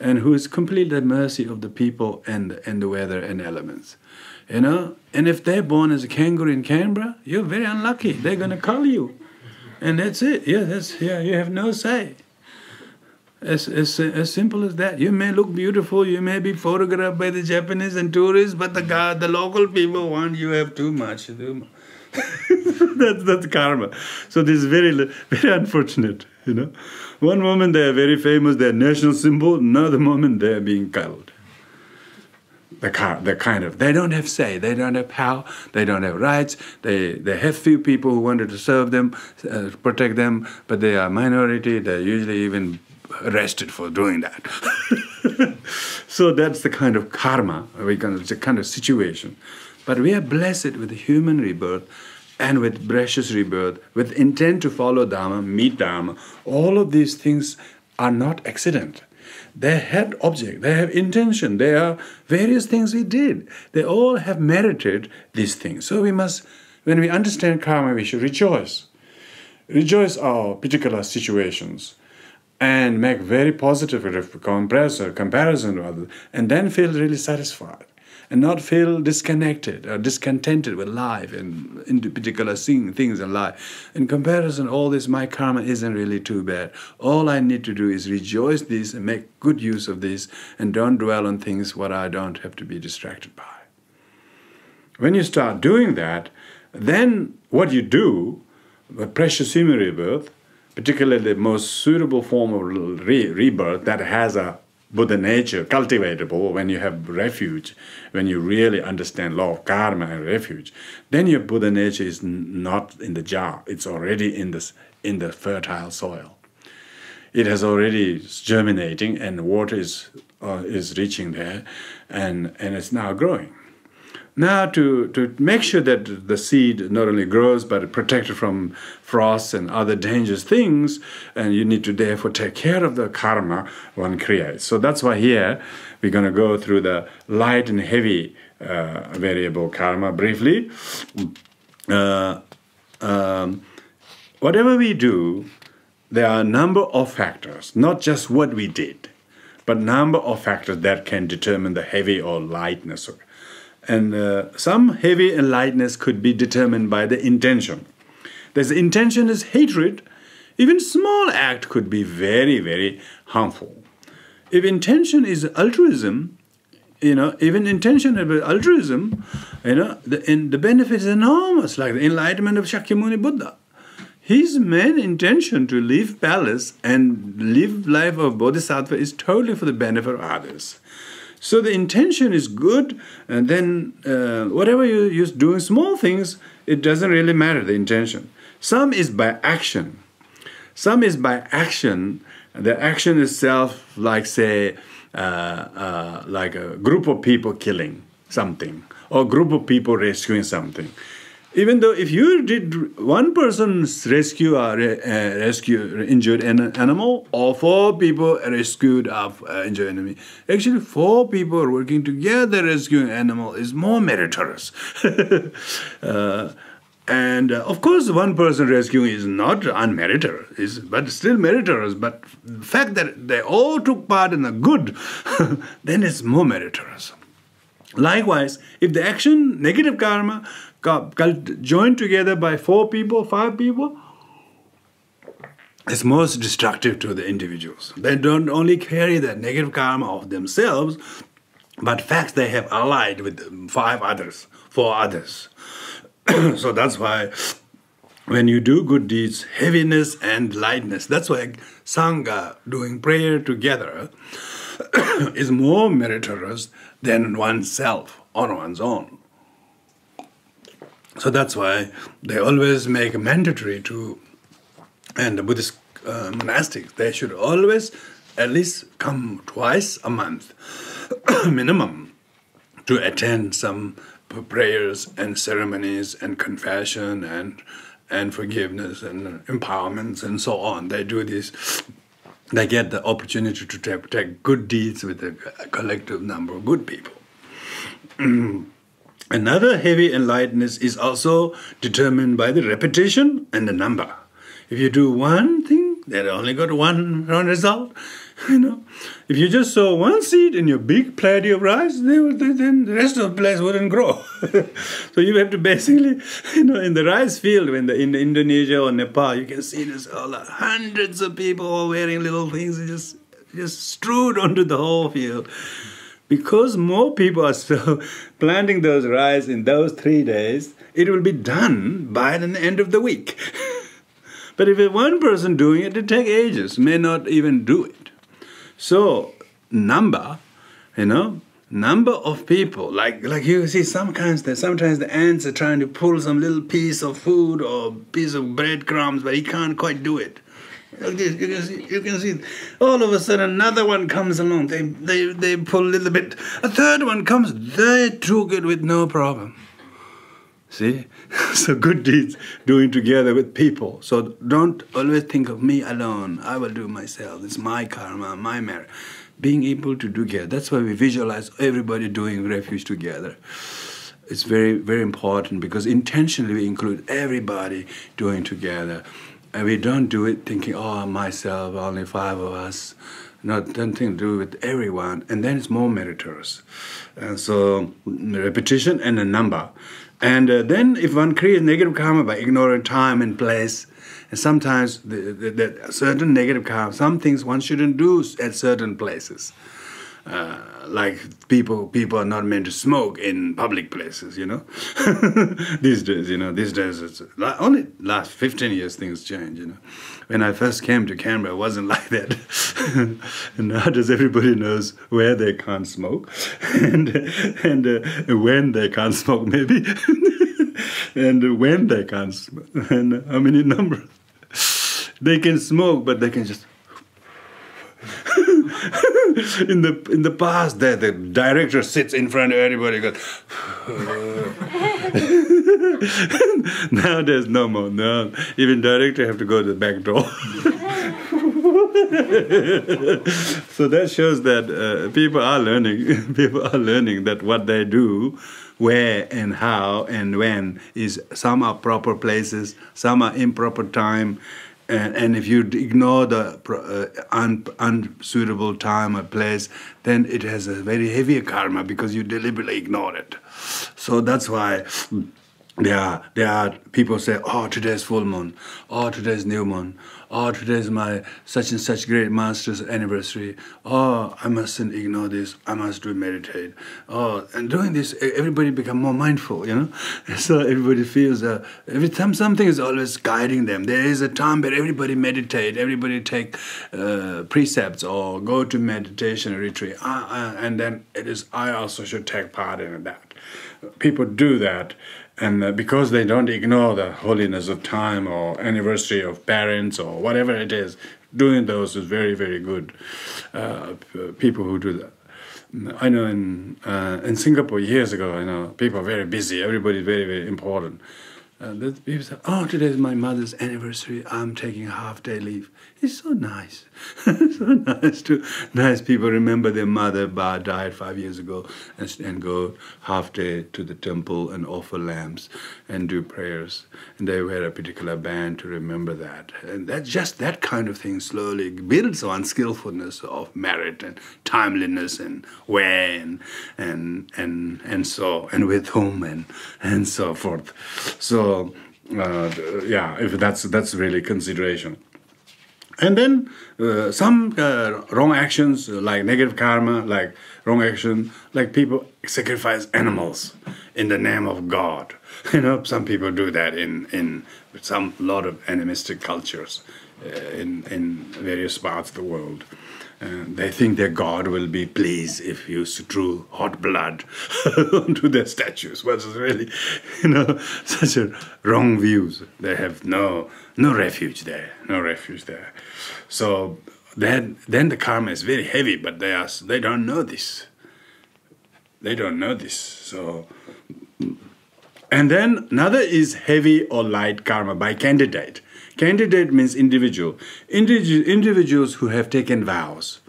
and who is completely at mercy of the people and, and the weather and elements. You know, and if they're born as a kangaroo in Canberra, you're very unlucky. They're going to cull you, and that's it. Yeah, that's yeah. You have no say. As, as, as simple as that. You may look beautiful, you may be photographed by the Japanese and tourists, but the the local people want you have too much. That's karma. So this is very very unfortunate. You know, one moment they are very famous, they're national symbol. Another moment they are being culled. The car, the kind of they don't have say, they don't have power, they don't have rights. They they have few people who wanted to serve them, uh, protect them, but they are minority. They're usually even arrested for doing that. so that's the kind of karma, we can, it's a kind of situation. But we are blessed with human rebirth and with precious rebirth, with intent to follow Dharma, meet Dharma. All of these things are not accident. They had object, they have intention, they are various things we did. They all have merited these things. So we must, when we understand karma, we should rejoice. Rejoice our particular situations and make very positive comparison, comparison others, and then feel really satisfied and not feel disconnected or discontented with life and in particular seeing things in life. In comparison, all this my karma isn't really too bad. All I need to do is rejoice this and make good use of this and don't dwell on things what I don't have to be distracted by. When you start doing that, then what you do, the precious human rebirth, particularly the most suitable form of re- rebirth that has a Buddha nature cultivatable when you have refuge, when you really understand law of karma and refuge, then your Buddha nature is not in the jar. It's already in this in the fertile soil. It has already germinating, and water is uh, is reaching there, and and it's now growing. Now, to, to make sure that the seed not only grows but protected from frost and other dangerous things, and you need to therefore take care of the karma one creates. So that's why here we're going to go through the light and heavy uh, variable karma briefly. Uh, um, whatever we do, there are a number of factors, not just what we did, but number of factors that can determine the heavy or lightness of and uh, some heavy and lightness could be determined by the intention. There's intention is hatred, even small act could be very, very harmful. If intention is altruism, you know, even intention of altruism, you know, the, the benefit is enormous, like the enlightenment of Shakyamuni Buddha. His main intention to leave palace and live life of bodhisattva is totally for the benefit of others. So the intention is good, and then uh, whatever you, you're doing, small things, it doesn't really matter, the intention. Some is by action. Some is by action. The action itself, like say, uh, uh, like a group of people killing something, or group of people rescuing something even though if you did one person's rescue or uh, rescue injured an animal or four people rescued of uh, injured enemy actually four people working together rescuing animal is more meritorious. Uh, and uh, of course one person rescuing is not unmeritorious is, but still meritorious. But the fact that they all took part in the good then it's more meritorious. Likewise, if the action, negative karma, joined together by four people, five people, is most destructive to the individuals. They don't only carry the negative karma of themselves, but facts they have allied with five others, four others. so that's why when you do good deeds, heaviness and lightness, that's why Sangha doing prayer together is more meritorious than oneself on one's own. So that's why they always make a mandatory to, and the Buddhist uh, monastics, they should always at least come twice a month, minimum, to attend some prayers and ceremonies and confession and and forgiveness and empowerments and so on. They do this. They get the opportunity to take, take good deeds with a collective number of good people. Another heavy enlightenment is also determined by the repetition and the number. If you do one thing, then only got one, result. You know, if you just sow one seed in your big platy of rice, then the rest of the place wouldn't grow. so you have to basically, you know, in the rice field, when the, in Indonesia or Nepal, you can see this all hundreds of people all wearing little things just just strewed onto the whole field. Because more people are so planting those rice in those three days, it will be done by the end of the week. but if it's one person doing it, it take ages, may not even do it. So number, you know, number of people, like like you see sometimes the sometimes the ants are trying to pull some little piece of food or piece of breadcrumbs, but he can't quite do it. Like this, you can see, you can see. All of a sudden, another one comes along. They they they pull a little bit. A third one comes. They took it with no problem. See, so good deeds doing together with people. So don't always think of me alone. I will do myself. It's my karma, my merit. Being able to do together. That's why we visualize everybody doing refuge together. It's very very important because intentionally we include everybody doing together, and we don't do it thinking, oh myself, only five of us. Not nothing to do with everyone, and then it's more meritorious. And so repetition and a number. And uh, then, if one creates negative karma by ignoring time and place, and sometimes the, the, the certain negative karma, some things one shouldn't do at certain places. Uh, like people people are not meant to smoke in public places you know? These days you know these days it's like only last 15 years things change you know? When i first came to canberra it wasn't like that. And nowadays everybody knows where they can't smoke. And and uh, when they can't smoke maybe. And when they can't smoke and how many numbers they can smoke but they can just in the in the past, the, the director sits in front of everybody. Goes. now there's no more. No, even director have to go to the back door. so that shows that uh, people are learning. people are learning that what they do, where and how and when is some are proper places, some are improper time and, and if you ignore the uh, un, unsuitable time or place, then it has a very heavy karma because you deliberately ignore it. So that's why there are, there are people say, oh, today's full moon, oh, today's new moon, oh, today's my such and such great master's anniversary. Oh, I mustn't ignore this. I must do meditate. Oh, and doing this, everybody become more mindful, you know. So everybody feels uh, every time something is always guiding them. There is a time where everybody meditate, everybody take uh, precepts or go to meditation retreat, uh, and then it is I also should take part in that. People do that and uh, because they don't ignore the holiness of time or anniversary of parents or whatever it is doing those is very very good uh, people who do that I know in uh, in Singapore years ago, you know people are very busy. Everybody's very very important. Uh, people say, "Oh, today is my mother's anniversary. I'm taking a half day leave." It's so nice. so nice to nice people remember their mother died five years ago and, and go half day to the temple and offer lamps and do prayers. And they wear a particular band to remember that. And that just that kind of thing slowly builds on skillfulness of merit and timeliness and when and and and so and with whom and and so forth. So uh, yeah, if that's that's really consideration. And then uh, some uh, wrong actions, like negative karma, like wrong action, like people sacrifice animals in the name of God. You know, some people do that in in some lot of animistic cultures. uh, in, in various parts of the world. Uh, they think their God will be pleased if you strew hot blood onto their statues, which is really, you know, such a wrong views. They have no no refuge there, no refuge there. So then then the karma is very heavy, but they are they don't know this. They don't know this. So and then another is heavy or light karma by candidate. Candidate means individual. Individu- individuals who have taken vows,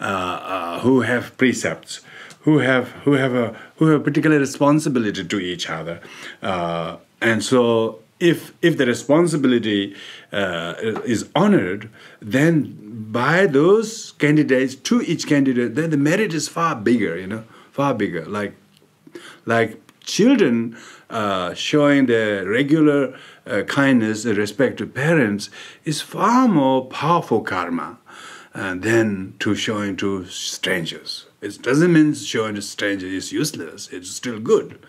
uh, uh, who have precepts, who have who have a who have a particular responsibility to each other, uh, and so if if the responsibility uh, is honored, then by those candidates to each candidate, then the merit is far bigger. You know, far bigger. Like like children uh, showing the regular uh, kindness and respect to parents is far more powerful karma uh, than to showing to strangers. It doesn't mean showing to strangers is useless, it's still good.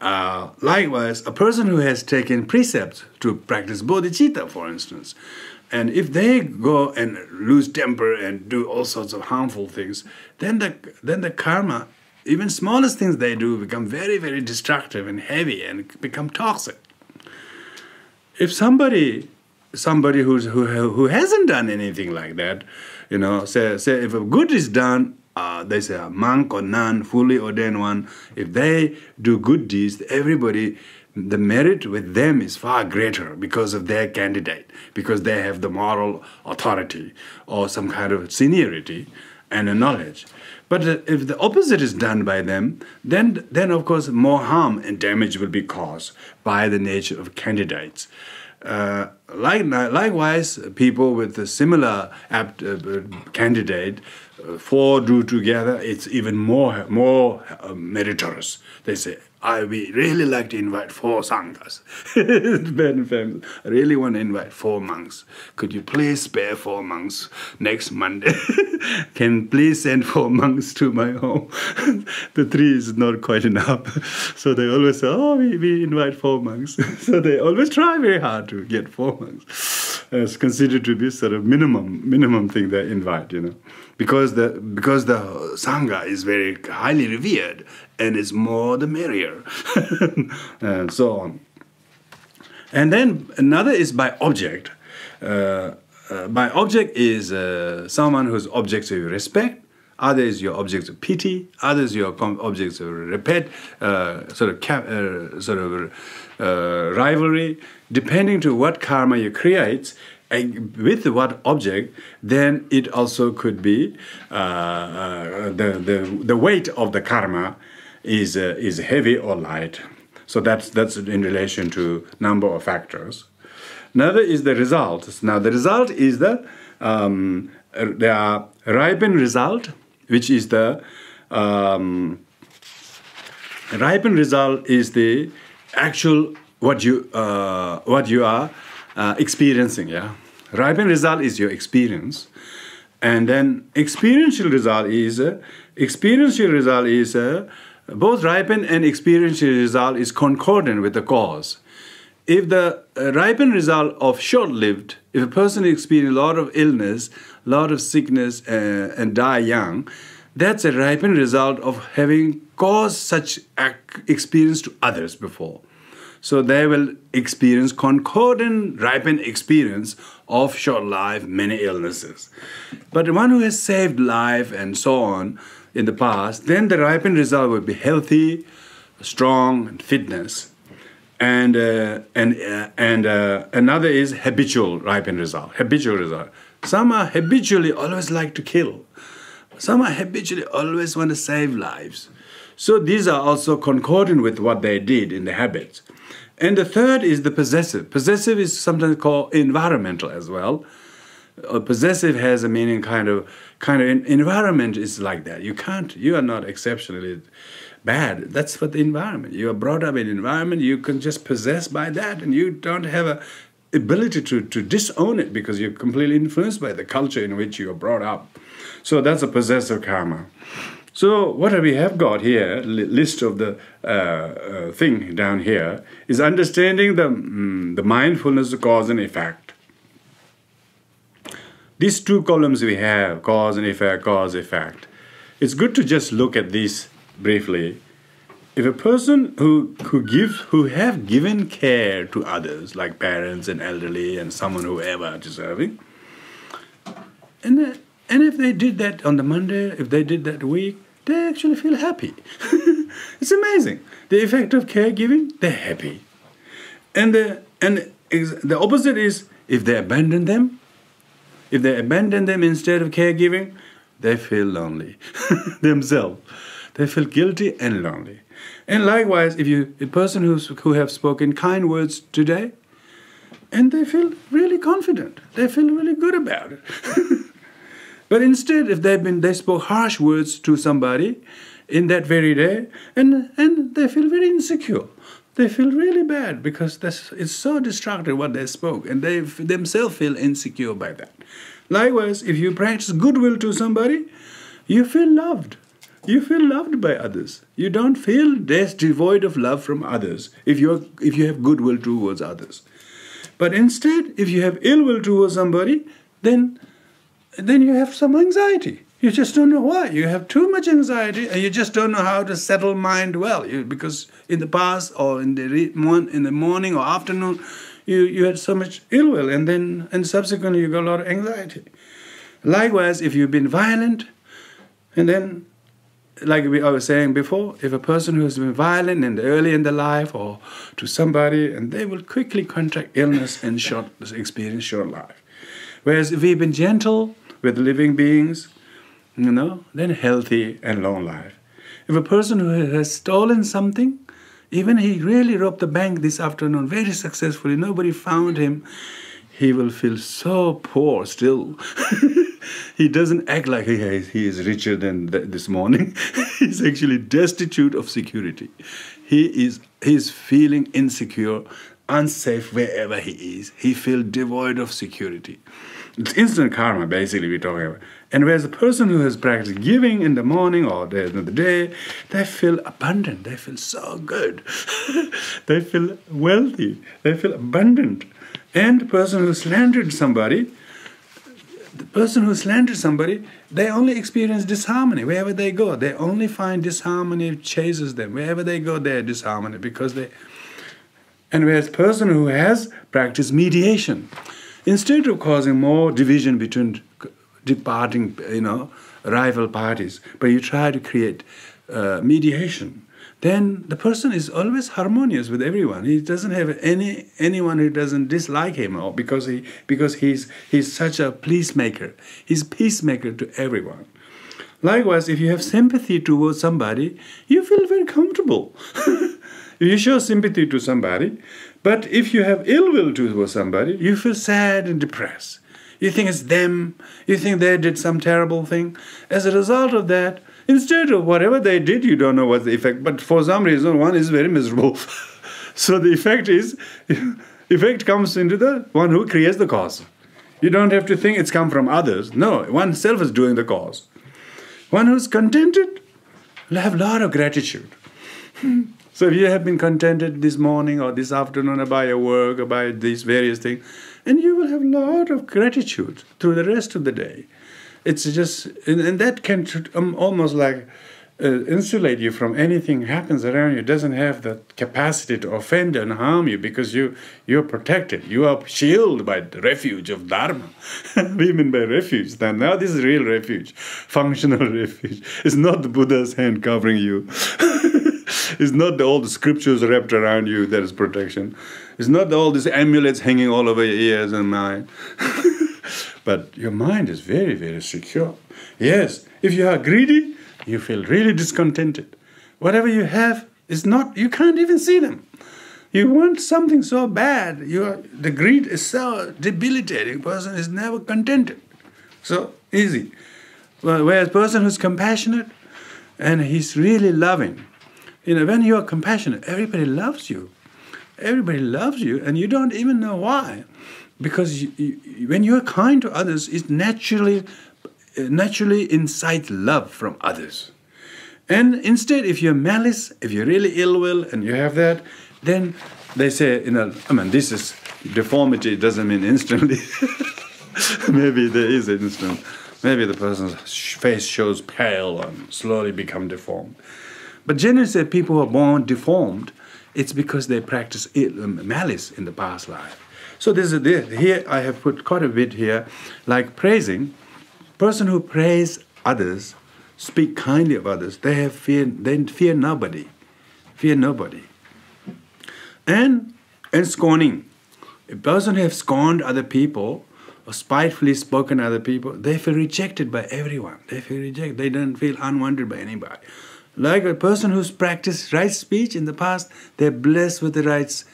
Uh, likewise, a person who has taken precepts to practice bodhicitta, for instance, and if they go and lose temper and do all sorts of harmful things, then the, then the karma even smallest things they do become very, very destructive and heavy and become toxic. If somebody, somebody who's, who, who hasn't done anything like that, you know, say, say if a good is done, uh, they say a monk or nun, fully ordained one, if they do good deeds, everybody, the merit with them is far greater because of their candidate, because they have the moral authority or some kind of seniority and a knowledge. But if the opposite is done by them, then, then of course more harm and damage will be caused by the nature of candidates. Uh, like, likewise, people with a similar apt, uh, candidate, uh, four do together, it's even more, more uh, meritorious. They say, I we really like to invite four sanghas. I really want to invite four monks. Could you please spare four monks next Monday? Can please send four monks to my home? the three is not quite enough. So they always say, oh, we, we invite four monks. so they always try very hard to get four monks. It's considered to be sort of minimum minimum thing they invite, you know because the because the sangha is very highly revered and it's more the merrier and so on. And then another is by object. Uh, uh, by object is uh, someone whose objects you respect others your objects of pity others your objects of repet uh, sort of uh, sort of uh, rivalry. Depending to what karma you create with what object, then it also could be uh, uh, the, the, the weight of the karma is, uh, is heavy or light. So that's, that's in relation to number of factors. Another is the result. Now the result is the um, the ripened result, which is the um, ripened result is the actual what you uh, what you are uh, experiencing. Yeah, ripened result is your experience, and then experiential result is uh, experiential result is uh, both ripened and experiential result is concordant with the cause. If the uh, ripened result of short-lived, if a person experiences a lot of illness, a lot of sickness, uh, and die young, that's a ripened result of having caused such experience to others before. So they will experience concordant ripened experience of short life, many illnesses. But the one who has saved life and so on in the past, then the ripened result will be healthy, strong, and fitness. And, uh, and, uh, and uh, another is habitual ripened result, habitual result. Some are habitually always like to kill. Some are habitually always want to save lives. So these are also concordant with what they did in the habits. And the third is the possessive. Possessive is sometimes called environmental as well. A possessive has a meaning kind of kind of environment is like that. You can't. You are not exceptionally bad. That's what the environment. You are brought up in environment. You can just possess by that, and you don't have a ability to to disown it because you're completely influenced by the culture in which you are brought up. So that's a possessive karma. So what we have got here, list of the uh, uh, thing down here, is understanding the, mm, the mindfulness of cause and effect. these two columns we have cause and effect, cause, effect. It's good to just look at these briefly. If a person who, who gives who have given care to others, like parents and elderly and someone whoever deserving, and and if they did that on the Monday, if they did that week, they actually feel happy. it's amazing. The effect of caregiving, they're happy. And the and the opposite is if they abandon them, if they abandon them instead of caregiving, they feel lonely themselves. They feel guilty and lonely. And likewise, if you a person who's who have spoken kind words today, and they feel really confident, they feel really good about it. but instead, if they've been they spoke harsh words to somebody in that very day, and and they feel very insecure they feel really bad because that's, it's so destructive what they spoke, and they themselves feel insecure by that. Likewise, if you practice goodwill to somebody, you feel loved. You feel loved by others. You don't feel devoid of love from others if you if you have goodwill towards others. But instead, if you have ill will towards somebody, then then you have some anxiety. You just don't know why. You have too much anxiety, and you just don't know how to settle mind well. You, because in the past, or in the in the morning or afternoon, you, you had so much ill will, and then and subsequently you got a lot of anxiety. Likewise, if you've been violent, and then, like we, I was saying before, if a person who has been violent in the early in their life or to somebody, and they will quickly contract illness and short experience short life. Whereas if we've been gentle with living beings, you know, then healthy and long life. If a person who has stolen something, even he really robbed the bank this afternoon very successfully, nobody found him, he will feel so poor still. he doesn't act like he, is richer than th- this morning. He's actually destitute of security. He is he's feeling insecure, unsafe wherever he is. He feels devoid of security. It's instant karma, basically, we're talking about. And whereas the person who has practiced giving in the morning or the end of the day, they feel abundant. They feel so good. they feel wealthy. They feel abundant. And the person who slandered somebody, the person who slandered somebody, they only experience disharmony wherever they go. They only find disharmony chases them. Wherever they go, they're disharmony because they. And whereas person who has practiced mediation, instead of causing more division between departing, you know, rival parties, but you try to create uh, mediation, then the person is always harmonious with everyone. He doesn't have any anyone who doesn't dislike him, or because he because he's he's such a peacemaker. He's peacemaker to everyone. Likewise, if you have sympathy towards somebody, you feel very comfortable. If you show sympathy to somebody, but if you have ill will towards somebody, you feel sad and depressed. You think it's them. You think they did some terrible thing. As a result of that, instead of whatever they did, you don't know what's the effect. But for some reason, one is very miserable. so the effect is, effect comes into the one who creates the cause. You don't have to think it's come from others. No, oneself is doing the cause. One who's contented will have a lot of gratitude. Hmm. So if you have been contented this morning or this afternoon about your work about these various things, and you will have a lot of gratitude through the rest of the day. It's just, and, that can um, almost like uh, insulate you from anything happens around you. It doesn't have the capacity to offend and harm you because you you're protected. You are shielded by the refuge of Dharma. we mean by refuge. Then now this is real refuge, functional refuge. It's not the Buddha's hand covering you. it's not all the scriptures wrapped around you that is protection. It's not all these amulets hanging all over your ears and mind. but your mind is very, very secure. Yes, if you are greedy, you feel really discontented. Whatever you have is not, you can't even see them. You want something so bad, you are, the greed is so debilitating. Person is never contented. So easy. Well, whereas person who's compassionate and he's really loving, you know, when you are compassionate, everybody loves you. Everybody loves you, and you don't even know why. Because you, you, when you're kind to others, it naturally, naturally incites love from others. And instead, if you're malice, if you're really ill will, and you have that, then they say, you know, I mean, this is deformity, doesn't mean instantly. maybe there is an instant. Maybe the person's face shows pale and slowly become deformed. But generally, say people who are born deformed, it's because they practice um, malice in the past life. So this is this. Here I have put quite a bit here, like praising. Person who praise others, speak kindly of others, they have fear. They fear nobody, fear nobody. And and scorning. A person who have scorned other people or spitefully spoken other people, they feel rejected by everyone. They feel rejected. They don't feel unwanted by anybody. Like a person who's practiced right speech in the past, they're blessed with the right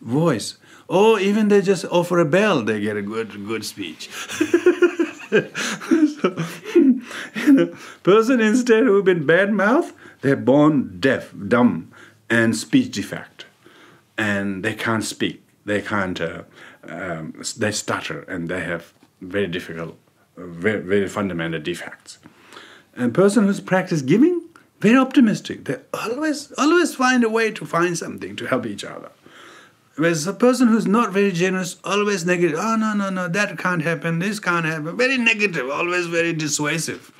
voice. Or even they just offer a bell, they get a good good speech. so, you know, person instead who've been bad mouth, they're born deaf, dumb, and speech defect, and they can't speak. They can't. Uh, um, they stutter, and they have very difficult, very, very fundamental defects. And person who's practiced giving, very optimistic. They always always find a way to find something to help each other. Whereas a person who's not very generous, always negative. Oh no no no, that can't happen. This can't happen. Very negative, always very dissuasive.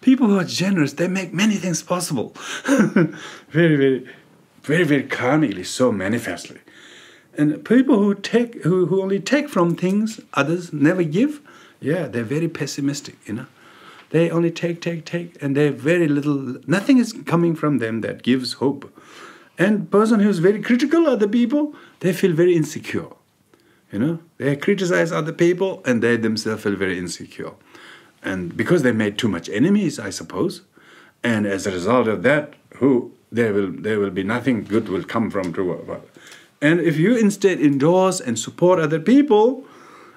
People who are generous, they make many things possible. very very, very very calmly, so manifestly. And people who take who, who only take from things others never give, yeah, they're very pessimistic. You know. They only take, take, take, and they very little, nothing is coming from them that gives hope. And person who's very critical of other people, they feel very insecure. You know, they criticize other people and they themselves feel very insecure. And because they made too much enemies, I suppose, and as a result of that, who there will there will be nothing good will come from true. And if you instead endorse and support other people,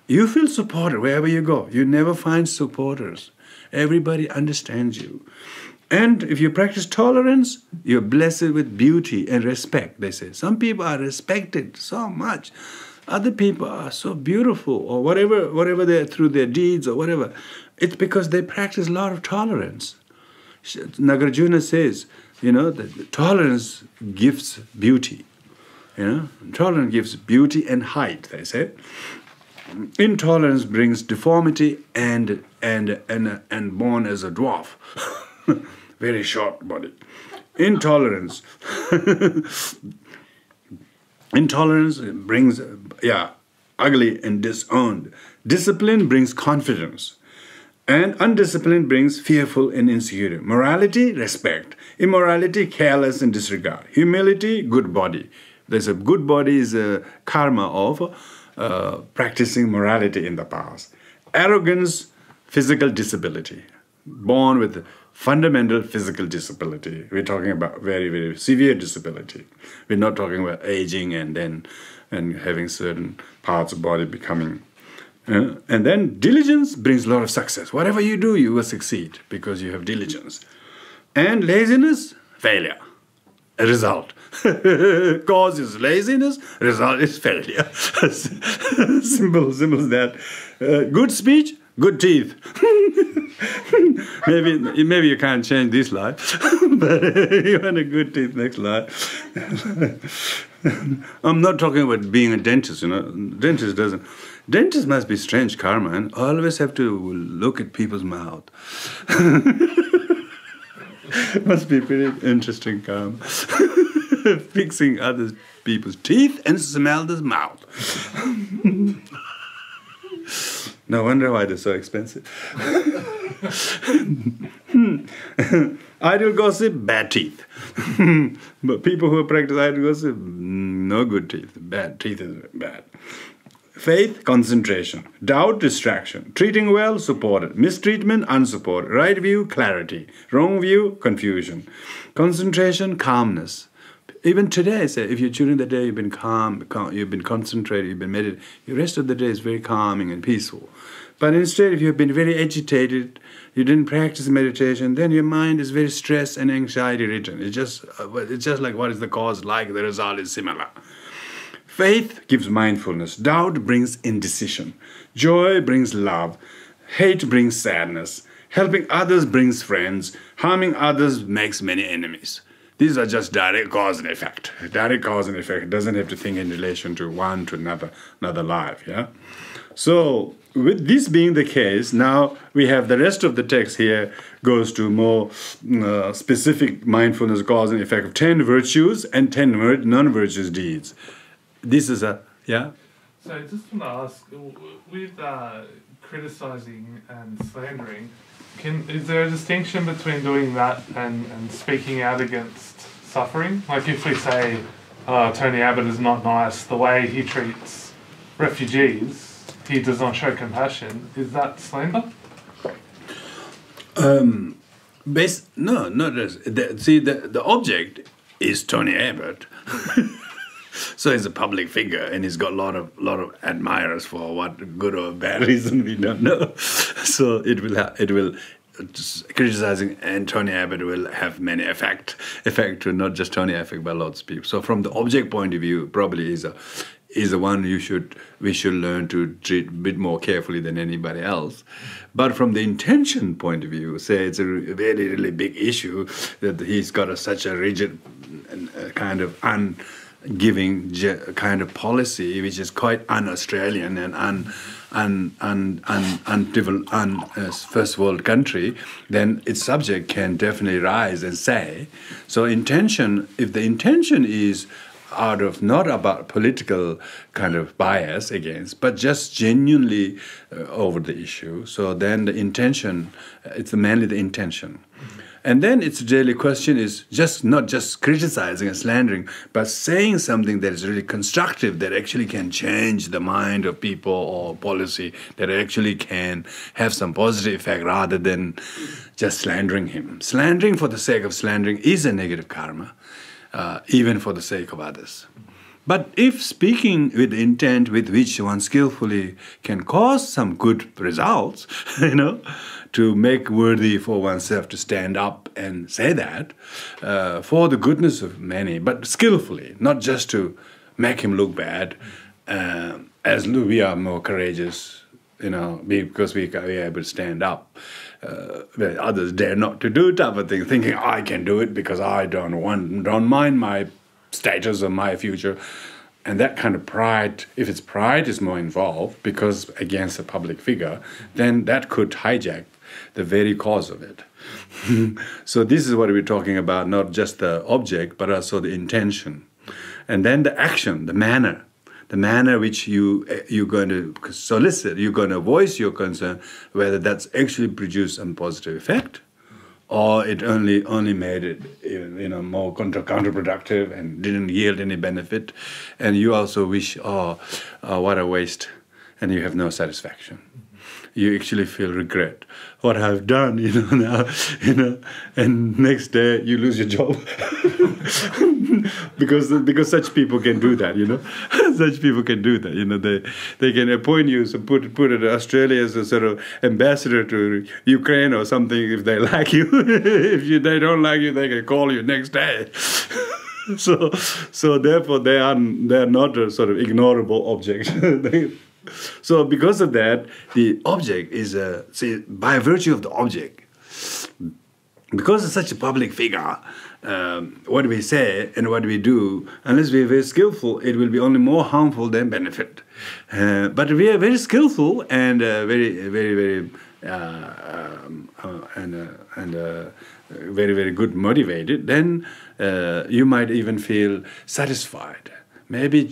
you feel supported wherever you go. You never find supporters. Everybody understands you. And if you practice tolerance, you're blessed with beauty and respect, they say. Some people are respected so much. Other people are so beautiful, or whatever, whatever they're through their deeds or whatever. It's because they practice a lot of tolerance. Nagarjuna says, you know, that tolerance gives beauty. You know, tolerance gives beauty and height, they say intolerance brings deformity and and and and born as a dwarf. Very short body. Intolerance. Intolerance brings yeah ugly and disowned. Discipline brings confidence. And undiscipline brings fearful and insecure. Morality respect. Immorality careless and disregard. Humility good body. There's a good body is a karma of uh, practicing morality in the past. Arrogance, physical disability, born with fundamental physical disability. We're talking about very, very severe disability. We're not talking about aging and then and having certain parts of body becoming. Uh, and then diligence brings a lot of success. Whatever you do, you will succeed because you have diligence. And laziness, failure. A result. Cause is laziness, result is failure. simple, simple as that. Uh, good speech, good teeth. maybe maybe you can't change this life, but you want a good teeth next life. I'm not talking about being a dentist. You know, dentist doesn't. Dentist must be strange karma and always have to look at people's mouth. must be pretty interesting karma. fixing other people's teeth and smell the mouth. no wonder why they're so expensive. idle gossip, bad teeth. but people who practice idle gossip, no good teeth. Bad teeth is bad. Faith, concentration. Doubt, distraction. Treating well, supported. Mistreatment, unsupported. Right view, clarity. Wrong view, confusion. Concentration, calmness even today, say, if you're during the day, you've been calm, calm, you've been concentrated, you've been meditating, the rest of the day is very calming and peaceful. But instead, if you've been very agitated, you didn't practice meditation, then your mind is very stressed and anxiety ridden. It's just, uh, it's just like what is the cause like, the result is similar. Faith gives mindfulness. Doubt brings indecision. Joy brings love. Hate brings sadness. Helping others brings friends. Harming others makes many enemies. These are just direct cause and effect. Direct cause and effect. It doesn't have to think in relation to one to another another life. Yeah. So with this being the case, now we have the rest of the text here goes to more uh, specific mindfulness cause and effect of ten virtues and ten non-virtuous deeds. This is a yeah. So I just want to ask, with uh, criticizing and slandering, can is there a distinction between doing that and, and speaking out against suffering? Like if we say uh, Tony Abbott is not nice, the way he treats refugees, he does not show compassion. Is that slander? Um, base, no, not as, the, see the the object is Tony Abbott. so he's a public figure and he's got a lot of lot of admirers for what good or bad reason we don't know so it will it will criticizing and Tony Abbott will have many effect effect to not just Tony Abbott but lots of people. So from the object point of view, probably is a is the one you should we should learn to treat a bit more carefully than anybody else. But from the intention point of view, say it's a very really big issue that he's got a, such a rigid uh, kind of un giving kind of policy, which is quite un-Australian and un, un, un, un, un, un uh, first world country, then its subject can definitely rise and say. So intention, if the intention is out of not about political kind of bias against, but just genuinely uh, over the issue. So then the intention, it's mainly the intention. Mm-hmm. And then its a daily question is just not just criticizing and slandering, but saying something that is really constructive, that actually can change the mind of people or policy, that actually can have some positive effect rather than just slandering him. Slandering for the sake of slandering is a negative karma, uh, even for the sake of others. But if speaking with intent with which one skillfully can cause some good results, you know, to make worthy for oneself to stand up and say that uh, for the goodness of many, but skillfully, not just to make him look bad, uh, as we are more courageous, you know, because we, are able to stand up. Uh, others dare not to do type of thing, thinking I can do it because I don't want, don't mind my status or my future. And that kind of pride, if it's pride is more involved because against a public figure, then that could hijack the very cause of it. so this is what we're talking about, not just the object, but also the intention. And then the action, the manner, the manner which you eh, you're going to solicit, you're going to voice your concern, whether that's actually produced some positive effect, or it only only made it eh, you know more counter, counterproductive and didn't yield any benefit, and you also wish, oh, oh what a waste, and you have no satisfaction you actually feel regret what I've done, you know, now, you know, and next day you lose your job because because such people can do that, you know, such people can do that, you know, they they can appoint you, so put put it Australia as a sort of ambassador to Ukraine or something if they like you. if you, they don't like you, they can call you next day. so so therefore they are they are not a sort of ignorable object. they, so because of that, the object is a see by virtue of the object, because it's such a public figure. Um, what we say and what we do, unless we are very skillful, it will be only more harmful than benefit. Uh, but we are very skillful and uh, very, very, very, uh, um, uh, and uh, and uh, very, very good motivated. Then you might even feel satisfied. Maybe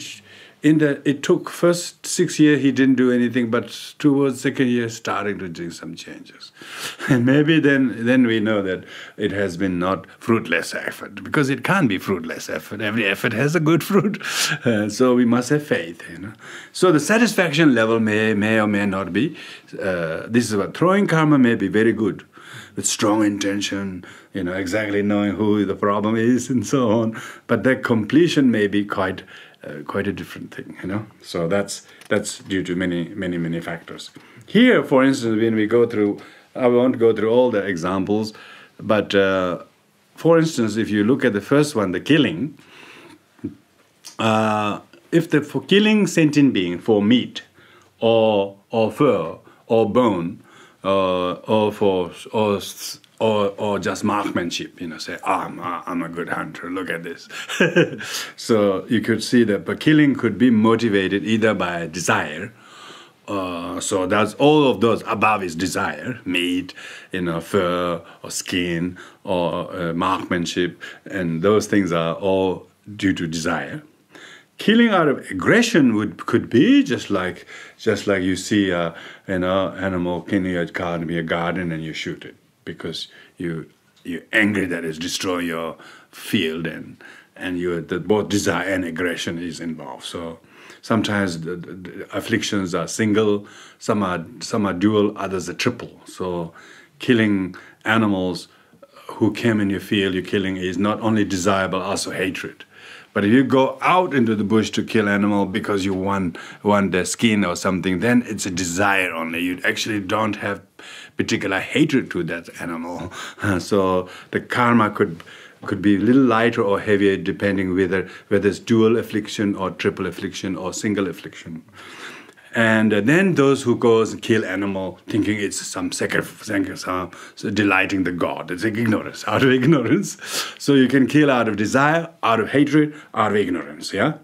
in the it took first six year he didn't do anything but towards second year starting to do some changes. And maybe then then we know that it has been not fruitless effort because it can't be fruitless effort. Every effort has a good fruit. Uh, so we must have faith you know. So the satisfaction level may may or may not be uh, this is what throwing karma may be very good with strong intention, you know, exactly knowing who the problem is and so on. But the completion may be quite uh, quite a different thing, you know. So that's that's due to many many many factors. Here, for instance, when we go through, I won't go through all the examples, but uh, for instance, if you look at the first one, the killing, uh, if the for killing sentient being for meat, or or fur or bone, uh, or for or or, or just marksmanship, you know, say, oh, I'm, I'm a good hunter, look at this. so you could see that, but killing could be motivated either by desire, uh, so that's all of those above is desire, meat, you know, fur or skin or uh, marksmanship, and those things are all due to desire. Killing out of aggression would could be just like just like you see a you know animal in your garden, be a garden, and you shoot it because you you're angry that it's destroying your field and and you the both desire and aggression is involved. So sometimes the, the afflictions are single, some are some are dual, others are triple. So killing animals who came in your field, you're killing is not only desire but also hatred. But if you go out into the bush to kill animal because you want want their skin or something, then it's a desire only. You actually don't have particular hatred to that animal. so the karma could could be a little lighter or heavier depending whether whether it's dual affliction or triple affliction or single affliction. And uh, then those who goes and kill animal thinking it's some sacrifice, some, so delighting the god. It's ignorance, out of ignorance. So you can kill out of desire, out of hatred, out of ignorance, yeah?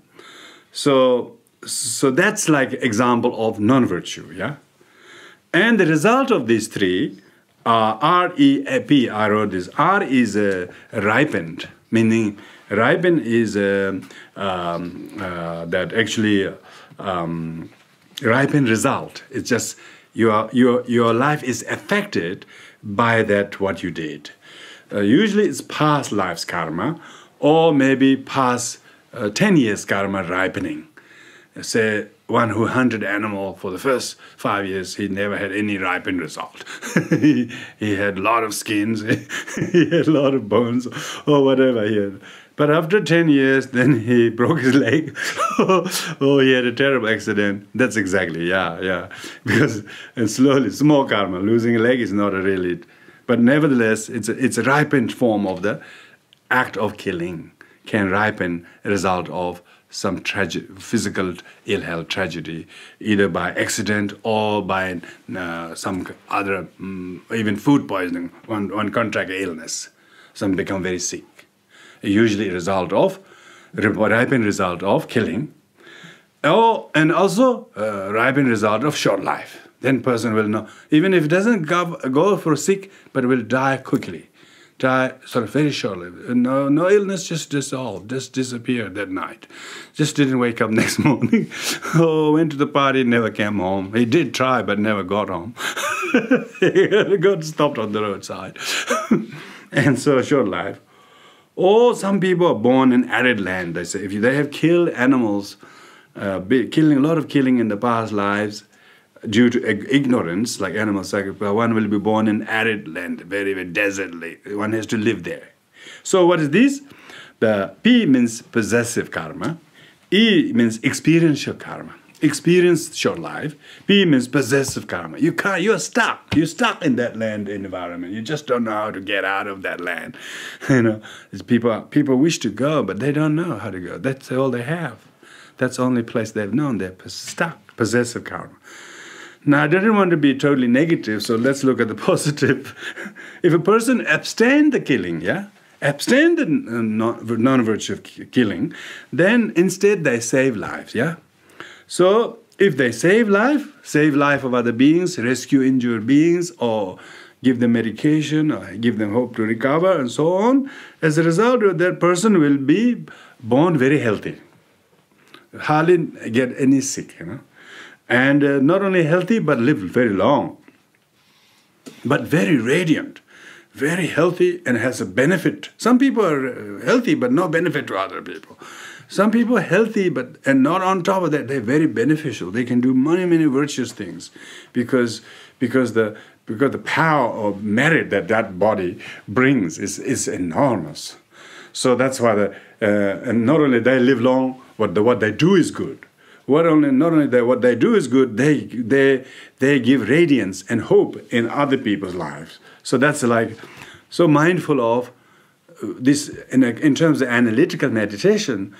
So, so that's like example of non-virtue, yeah? And the result of these three uh, R E P, I wrote this. R is uh, ripened, meaning ripen is uh, um, uh, that actually um, ripen result. It's just your your your life is affected by that what you did. Uh, usually, it's past life's karma, or maybe past uh, ten years karma ripening. Say one who hunted animal for the first five years, he never had any ripened result. he, he had a lot of skins, he had a lot of bones, or whatever he had. But after 10 years, then he broke his leg. oh, he had a terrible accident. That's exactly, yeah, yeah. Because and slowly, small karma, losing a leg is not a really, but nevertheless, it's a, it's a ripened form of the act of killing, can ripen a result of some tragedy, physical ill health tragedy, either by accident or by uh, some other, um, even food poisoning. One, one contract illness, some become very sick. Usually, a result of, ripen result of killing, oh, and also uh, result of short life. Then person will know, even if it doesn't go, go for sick, but will die quickly die sort of very shortly. No, no illness, just dissolved, just disappeared that night. Just didn't wake up next morning. oh, went to the party, never came home. He did try, but never got home. got stopped on the roadside. and so, short life. Or some people are born in arid land. They say if they have killed animals, uh, killing a lot of killing in the past lives, due to ignorance, like animal sacrifice, one will be born in arid land, very, very desertly. One has to live there. So what is this? The P means possessive karma. E means experiential karma. Experience short life. P means possessive karma. You can't, you're stuck. You're stuck in that land environment. You just don't know how to get out of that land. you know, people, people wish to go, but they don't know how to go. That's all they have. That's the only place they've known. They're stuck. Possessive karma. Now, I didn't want to be totally negative, so let's look at the positive. if a person abstain the killing, yeah, abstain the non-virtue of killing, then instead they save lives, yeah. So if they save life, save life of other beings, rescue injured beings, or give them medication, or give them hope to recover, and so on, as a result, that person will be born very healthy, hardly get any sick, you know. And uh, not only healthy but live very long. But very radiant very healthy and has a benefit. Some people are uh, healthy but no benefit to other people some people are healthy but and not on top of that they're very beneficial. They can do many many virtuous things because because the because the power of merit that that body brings is, is enormous. So that's why the, uh, and not only they live long but the, what they do is good. What only not only that what they do is good they they they give radiance and hope in other people's lives. So that's like so mindful of uh, this in, in terms of analytical meditation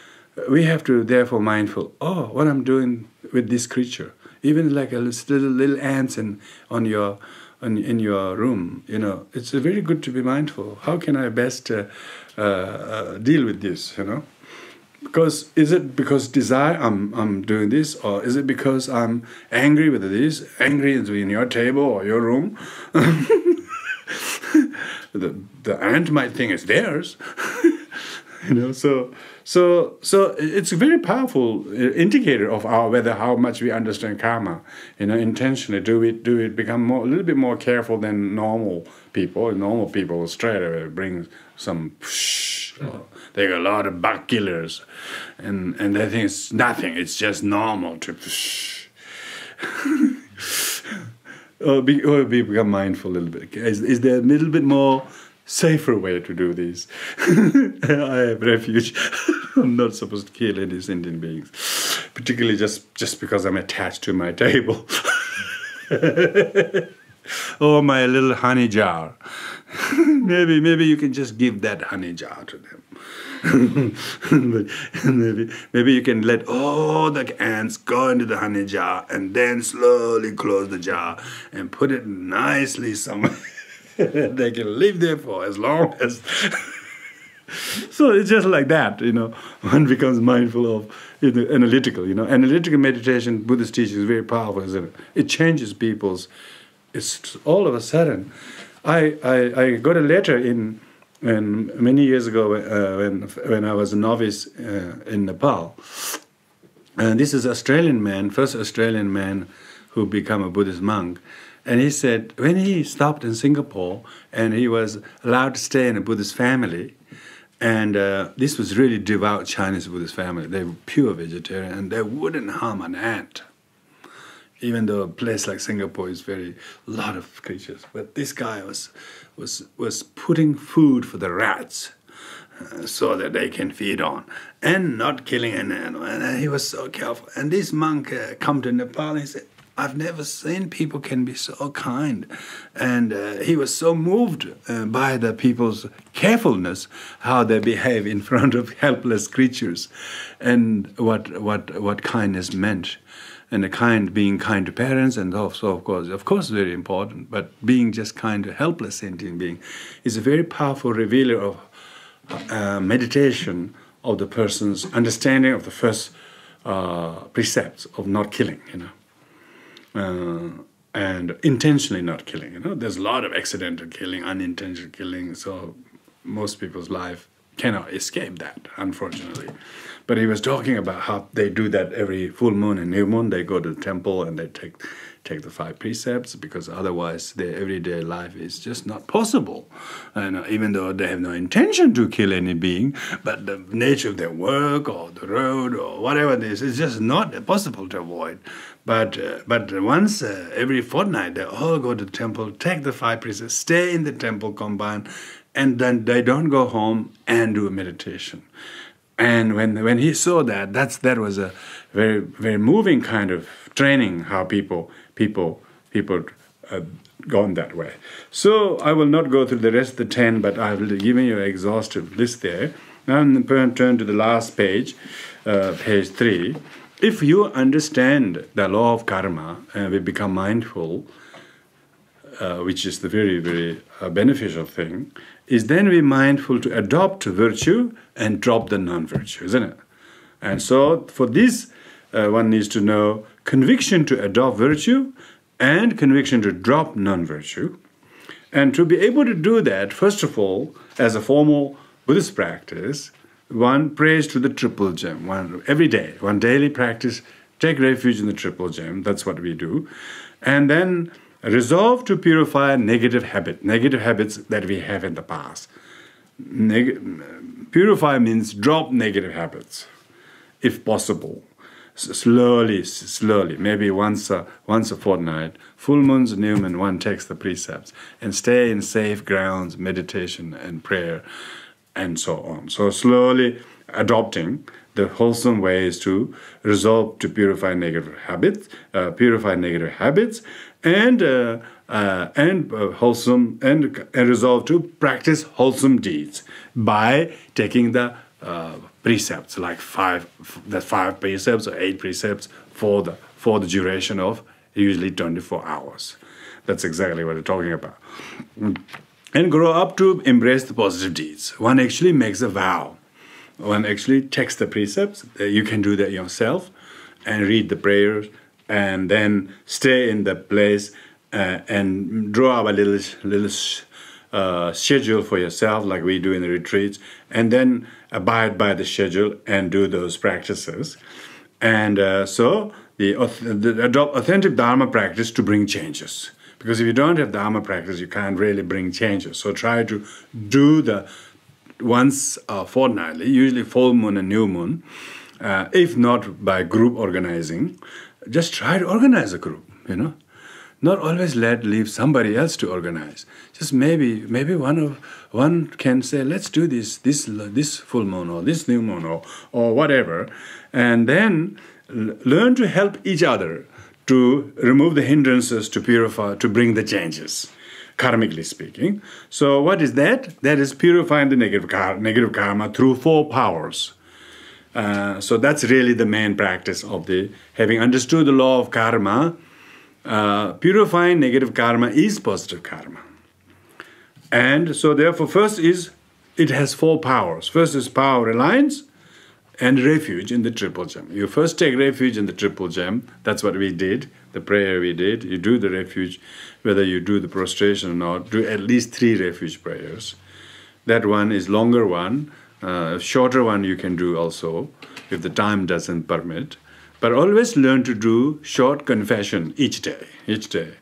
we have to therefore mindful oh what i'm doing with this creature even like a little, little ants and on your in, in your room, you know, it's very good to be mindful. How can I best uh, uh, uh, deal with this, you know? Because is it because desire I'm, I'm doing this, or is it because I'm angry with this, angry in your table or your room? the, the ant might think it's theirs. you know, so so so it's a very powerful uh, indicator of our whether how much we understand karma. You know, intentionally do we do we become more a little bit more careful than normal people. Normal people straight away bring some. Psh, they got a lot of bug killers, and and they think it's nothing. It's just normal to. Psh. or, be, or be become mindful a little bit. Is, is there a little bit more safer way to do this. I have refuge. I'm not supposed to kill any sentient beings, particularly just, just because I'm attached to my table. or oh, my little honey jar. maybe, maybe you can just give that honey jar to them. but maybe, maybe you can let all the ants go into the honey jar and then slowly close the jar and put it nicely somewhere. they can live there for as long as. so it's just like that, you know. One becomes mindful of you know, analytical, you know. Analytical meditation, Buddhist teaching is very powerful, isn't it? It changes people's. It's all of a sudden. I, I, I got a letter in, many years ago uh, when, when I was a novice uh, in Nepal. And this is Australian man, first Australian man who became a Buddhist monk. And he said when he stopped in Singapore and he was allowed to stay in a Buddhist family, and uh, this was really devout Chinese Buddhist family. They were pure vegetarian and they wouldn't harm an ant. Even though a place like Singapore is very lot of creatures, but this guy was was was putting food for the rats. Uh, so that they can feed on and not killing an animal. And he was so careful. And this monk uh, come to Nepal and he said, I've never seen people can be so kind. And uh, he was so moved uh, by the people's carefulness, how they behave in front of helpless creatures, and what, what, what kindness meant. And the kind being kind to parents, and also, of course, of course, very important, but being just kind to helpless sentient being is a very powerful revealer of uh, meditation of the person's understanding of the first uh, precepts of not killing, you know uh, and intentionally not killing. You know, there's a lot of accidental killing, unintentional killing. So most people's life cannot escape that, unfortunately. But he was talking about how they do that every full moon and new moon. They go to the temple and they take take the five precepts because otherwise their everyday life is just not possible. And uh, even though they have no intention to kill any being, but the nature of their work or the road or whatever it is, it's just not possible to avoid. But uh, but once uh, every fortnight, they all go to the temple, take the five precepts, stay in the temple compound, and then they don't go home and do a meditation. And when when he saw that, that's that was a very very moving kind of training how people people people uh, gone that way. So I will not go through the rest of the ten, but I will give you an exhaustive list there. Now turn to the last page, uh, page three. If you understand the law of karma and we become mindful, uh, which is the very, very uh, beneficial thing, is then be mindful to adopt virtue and drop the non virtue, isn't it? And so for this, uh, one needs to know conviction to adopt virtue and conviction to drop non virtue. And to be able to do that, first of all, as a formal Buddhist practice, one prays to the triple gem one every day one daily practice take refuge in the triple gem that's what we do. And then resolve to purify negative habit negative habits that we have in the past. Neg- purify means drop negative habits if possible slowly slowly maybe once a once a fortnight full moons new moon one takes the precepts and stay in safe grounds meditation and prayer and so on. So slowly adopting the wholesome ways to resolve to purify negative habits, uh, purify negative habits, and uh, uh, and uh, wholesome and, and resolve to practice wholesome deeds by taking the uh, precepts like five the five precepts or eight precepts for the for the duration of usually 24 hours. That's exactly what we're talking about. And grow up to embrace the positive deeds. One actually makes a vow. One actually takes the precepts. You can do that yourself and read the prayers and then stay in the place uh, and draw up a little, little uh, schedule for yourself, like we do in the retreats, and then abide by the schedule and do those practices. And uh, so, the, the adopt authentic Dharma practice to bring changes. Because if you don't have Dharma practice, you can't really bring changes. So try to do the once uh, fortnightly, usually full moon and new moon, uh, if not by group organizing, just try to organize a group, you know. Not always let leave somebody else to organize. Just maybe maybe one of one can say, let's do this this this full moon or this new moon or, or whatever, and then learn to help each other to remove the hindrances to purify to bring the changes karmically speaking so what is that that is purifying the negative karma, negative karma through four powers uh, so that's really the main practice of the having understood the law of karma. Uh, purifying negative karma is positive karma, and so therefore, first is it has four powers. First is power reliance and refuge in the triple gem. You first take refuge in the triple gem. That's what we did. The prayer we did. You do the refuge, whether you do the prostration or not. Do at least three refuge prayers. That one is longer one uh, shorter one you can do also if the time doesn't permit. But always learn to do short confession each day. Each day.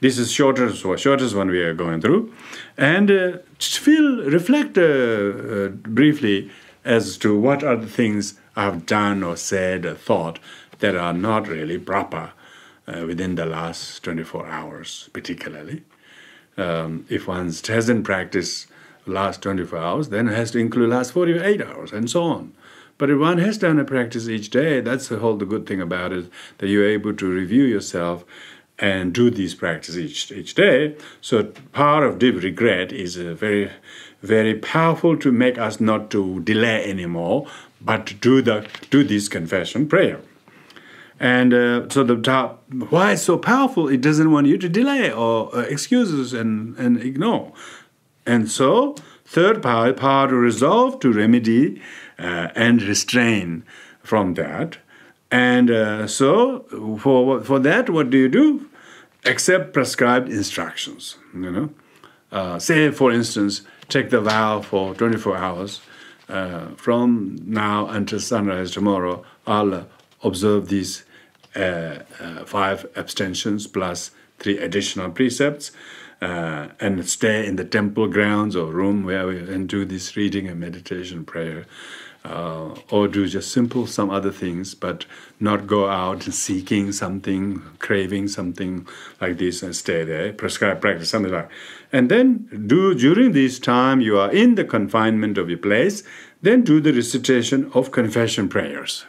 This is shortest shortest one we are going through, and uh, feel reflect uh, uh, briefly as to what are the things I've done or said or thought that are not really proper uh, within the last 24 hours, particularly. Um, if one hasn't practiced last 24 hours, then it has to include last 48 hours, and so on. But if one has done a practice each day, that's the whole the good thing about it, that you're able to review yourself and do these practices each, each day. So power of deep regret is very, very powerful to make us not to delay anymore, but to do the do this confession prayer. And uh, so the top, why it's so powerful? It doesn't want you to delay or uh, excuses and, and ignore. And so, third power, power to resolve, to remedy, uh, and restrain from that. And uh, so, for, for that, what do you do? Accept prescribed instructions. You know, uh, say for instance, take the vow for 24 hours. Uh, from now until sunrise tomorrow, I'll observe these uh, uh, five abstentions plus three additional precepts uh, and stay in the temple grounds or room where we and do this reading and meditation prayer. Uh, or do just simple some other things, but not go out seeking something, craving something like this and stay there, prescribe practice, something like And then do during this time you are in the confinement of your place, then do the recitation of confession prayers.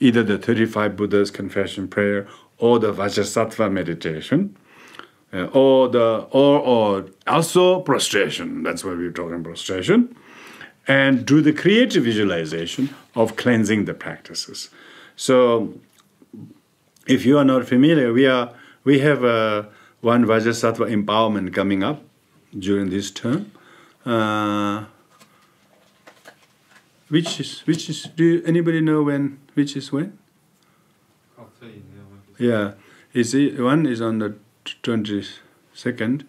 Either the 35 Buddha's confession prayer or the Vajrasattva meditation uh, or the or or also prostration. That's why we're talking prostration, and do the creative visualization of cleansing the practices. So, if you are not familiar, we are we have uh, one Vajrasattva empowerment coming up during this term. Uh, which is which is do anybody know when which is when? I'll tell you now. Yeah, is it, one is on the 22nd.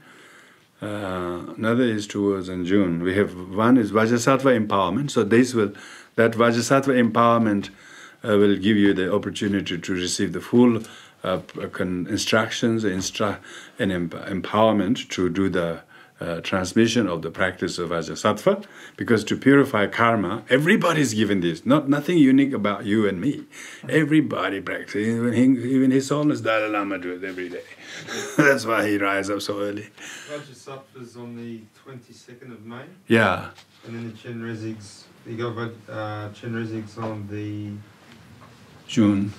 Uh, another is towards in June. We have one is Vajrasattva empowerment. So this will that Vajrasattva empowerment uh, will give you the opportunity to receive the full uh, instructions, instru- and empowerment to do the uh, transmission of the practice of Vajrasattva, because to purify karma, everybody's given this. Not nothing unique about you and me. Everybody practices. Even, even His Holiness Dalai Lama do it every day. That's why he rises up so early. Vajrasattva's on the 22nd of May. Yeah. And then the Chenrezig's, you got uh, Chenrezig's on the June.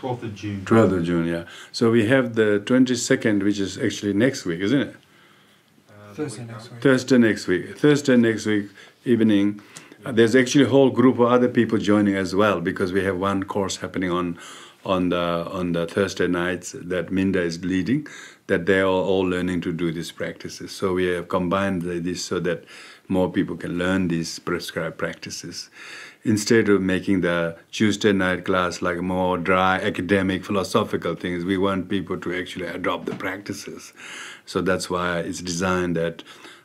12th of June. 12th of June, yeah. So we have the 22nd, which is actually next week, isn't it? Thursday next week. Thursday next week. Thursday next week evening. Uh, there's actually a whole group of other people joining as well because we have one course happening on on the on the Thursday nights that Minda is leading, that they are all learning to do these practices. So we have combined this so that more people can learn these prescribed practices. Instead of making the Tuesday night class like more dry academic philosophical things, we want people to actually adopt the practices. So that's why it's designed that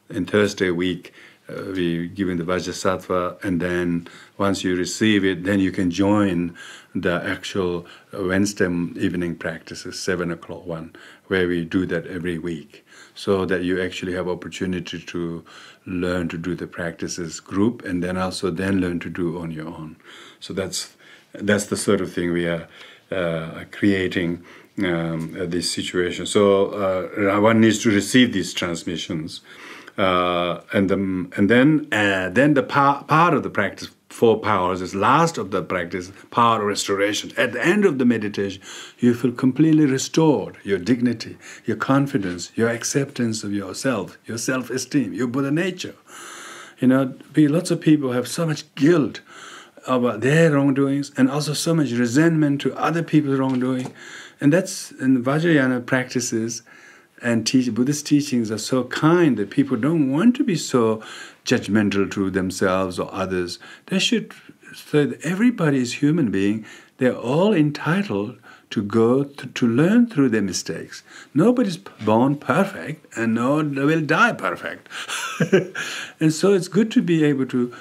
in Thursday week uh, we given the Vajrasattva, and then once you receive it, then you can join the actual Wednesday evening practices, seven o'clock one, where we do that every week, so that you actually have opportunity to learn to do the practices group, and then also then learn to do on your own. So that's that's the sort of thing we are uh, creating. Um, this situation. So uh, one needs to receive these transmissions uh, and the, and then uh, then the pa- part of the practice four powers is last of the practice power restoration. At the end of the meditation you feel completely restored your dignity your confidence your acceptance of yourself your self-esteem your buddha nature. You know lots of people have so much guilt about their wrongdoings and also so much resentment to other people's wrongdoing and that's in the vajrayana practices and teach, Buddhist teachings are so kind that people don't want to be so judgmental to themselves or others. They should say that everybody is human being. They're all entitled to go to, to learn through their mistakes. Nobody's born perfect, and no will die perfect. and so it's good to be able to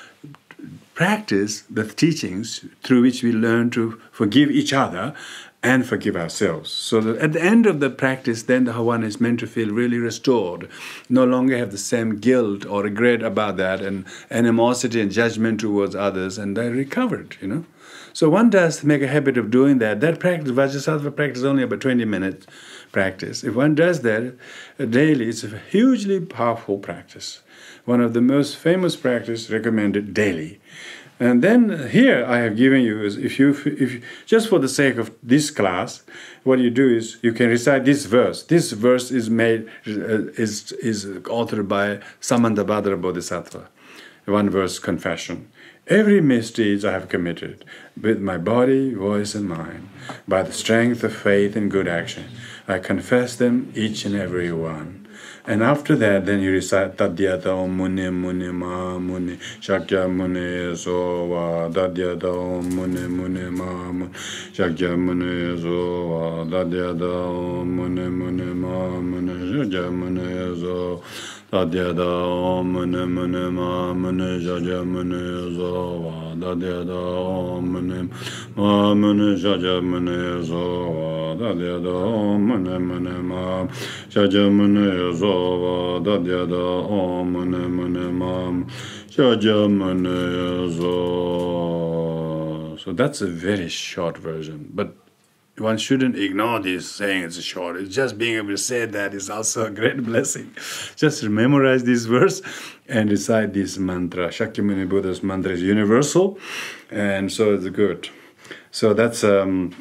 practice the teachings through which we learn to forgive each other and forgive ourselves. So that at the end of the practice, then the one is meant to feel really restored, no longer have the same guilt or regret about that and animosity and judgment towards others, and they're recovered, you know. So one does make a habit of doing that. That practice, Vajrasattva practice, is only about 20 minutes practice. If one does that uh, daily, it's a hugely powerful practice. One of the most famous practice recommended daily. And then here I have given you is if you if you, just for the sake of this class, what you do is you can recite this verse. This verse is made uh, is is authored by Samantabhadra Bodhisattva, one verse confession. Every misdeeds I have committed with my body, voice, and mind, by the strength of faith and good action, I confess them each and every one. And after that, then you recite Tadyata Om Muni Muni Ma Muni Shakya Muni Sova Tadyata Om Muni Muni Ma Muni Shakya Muni Sova Tadyata Om Muni Muni Ma Muni Shakya Muni Sova Tadyata Om Muni Muni Ma Muni Shakya Muni Sova Tadyata Om Muni Ma Muni Shakya Muni Sova Tadyata Om Muni Muni Ma Shakya Muni Sova va da dia da om ne mane mam ja mane zo so that's a very short version but one shouldn't ignore this saying it's short. It's just being able to say that is also a great blessing. Just memorize this verse and recite this mantra. Shakyamuni Buddha's mantra is universal, and so it's good. So that's um,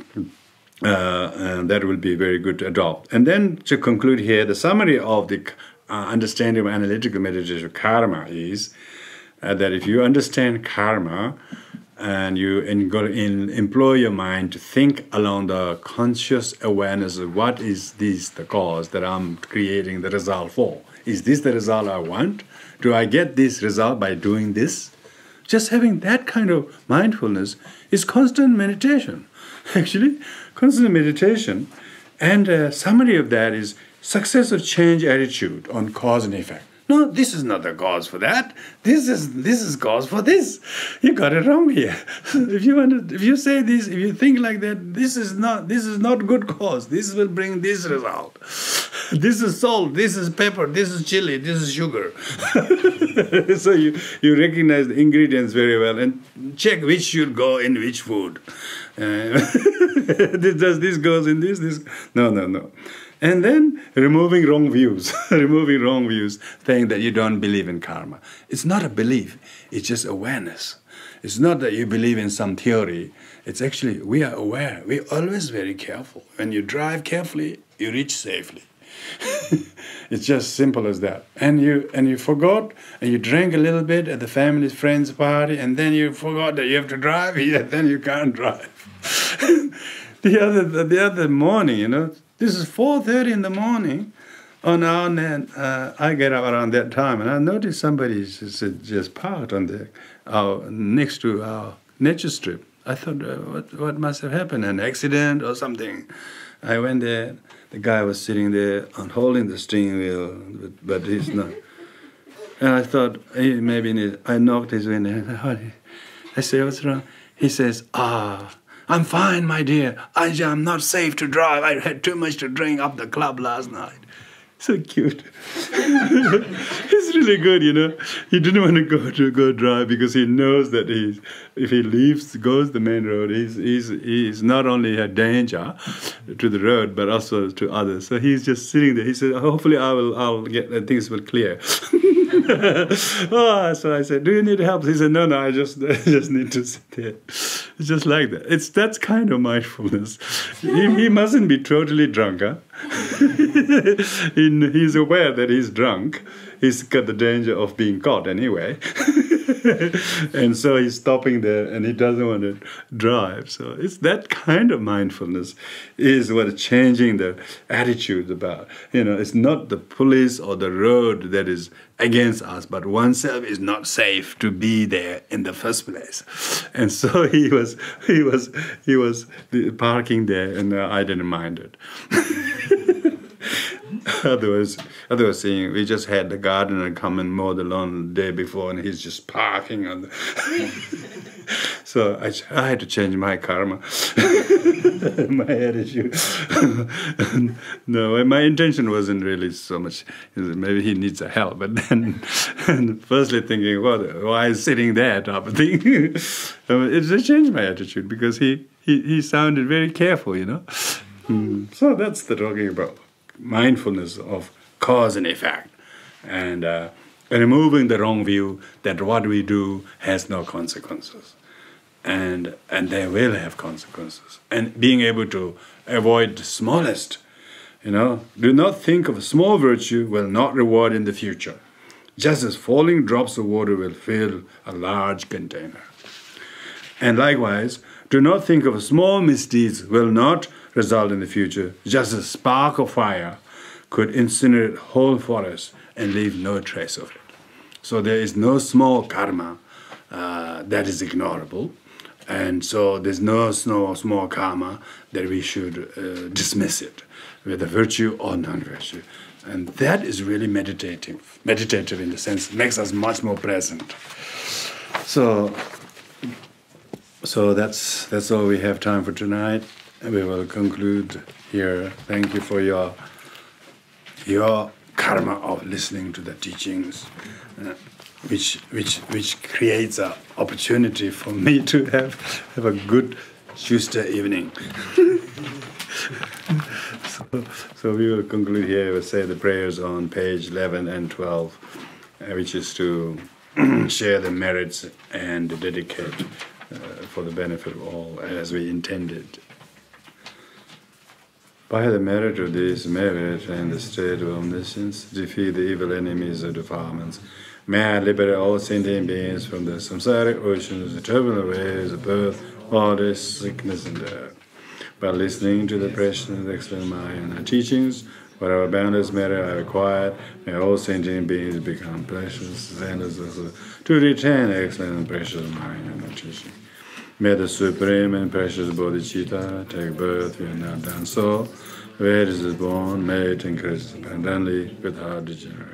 uh, that will be very good to adopt. And then to conclude here, the summary of the uh, understanding of analytical meditation of karma is uh, that if you understand karma and you employ your mind to think along the conscious awareness of what is this the cause that I'm creating the result for? Is this the result I want? Do I get this result by doing this? Just having that kind of mindfulness is constant meditation. Actually, constant meditation. And a summary of that is success of change attitude on cause and effect. No, this is not the cause for that. This is this is cause for this. You got it wrong here. if you want to, if you say this, if you think like that, this is not this is not good cause. This will bring this result. this is salt. This is pepper. This is chili. This is sugar. so you you recognize the ingredients very well and check which should go in which food. Uh, does this goes in this? This no no no and then removing wrong views, removing wrong views, saying that you don't believe in karma. It's not a belief, it's just awareness. It's not that you believe in some theory. It's actually, we are aware. We're always very careful. When you drive carefully, you reach safely. it's just simple as that. And you and you forgot, and you drank a little bit at the family's friends party, and then you forgot that you have to drive. Yeah, then you can't drive. the other the other morning, you know, this is four thirty in the morning. On our net, uh, I get up around that time, and I noticed somebody just, just parked on the next to our nature strip. I thought, uh, what what must have happened? An accident or something? I went there. The guy was sitting there and holding the steering wheel, but, but he's not. And I thought, maybe I knocked his window. I said, what's wrong? He says, ah, I'm fine, my dear. I, am not safe to drive. I had too much to drink up the club last night. So cute. He's really good, you know. He didn't want to go to go drive because he knows that he's if he leaves goes the main road, he's he's he's not only a danger to the road but also to others. So he's just sitting there. He said, "Hopefully, I will I'll get things will clear." oh, so I said, "Do you need help?" He said, "No, no, I just I just need to sit there." It's just like that. It's that's kind of mindfulness. he, he mustn't be totally drunk, huh? he, he's aware that he's drunk. He's got the danger of being caught anyway. and so he's stopping there and he doesn't want to drive. So it's that kind of mindfulness is what changing the attitude about. You know, it's not the police or the road that is against us, but oneself is not safe to be there in the first place. And so he was, he was, he was parking there, and I didn't mind it. otherwise, otherwise, saying we just had the gardener come and mow the lawn the day before, and he's just parking on the. so I, I had to change my karma, my attitude. no, my intention wasn't really so much. Maybe he needs a help, but then, and firstly thinking, what? Why is sitting there type of thing? it just changed my attitude because he he, he sounded very careful, you know. Mm. So that's the talking about mindfulness of cause and effect, and uh, removing the wrong view that what we do has no consequences, and and they will have consequences, and being able to avoid the smallest. You know, do not think of a small virtue will not reward in the future, just as falling drops of water will fill a large container. And likewise, do not think of a small misdeeds will not result in the future, just a spark of fire could incinerate whole forests and leave no trace of it. So there is no small karma uh, that is ignorable, and so there's no small, small karma that we should uh, dismiss it, whether virtue or non-virtue. And that is really meditative, meditative in the sense, makes us much more present. So, so that's that's all we have time for tonight. We will conclude here. Thank you for your your karma of listening to the teachings, uh, which which which creates an opportunity for me to have have a good Tuesday evening. so, so we will conclude here. We'll say the prayers on page 11 and 12, uh, which is to share the merits and dedicate uh, for the benefit of all as we intended. By the merit of this merit and the state of omniscience, defeat the evil enemies of defilements. May I liberate all sentient beings from the samsaric oceans, the turbulent waves of birth, body, sickness, and death. By listening to the precious and excellent her teachings, whatever boundless merit I acquired, may all sentient beings become precious, and to retain excellent and precious and teachings. May the supreme and precious bodhicitta take birth in our dance soul, where it is born, made, and increased abundantly without degeneration.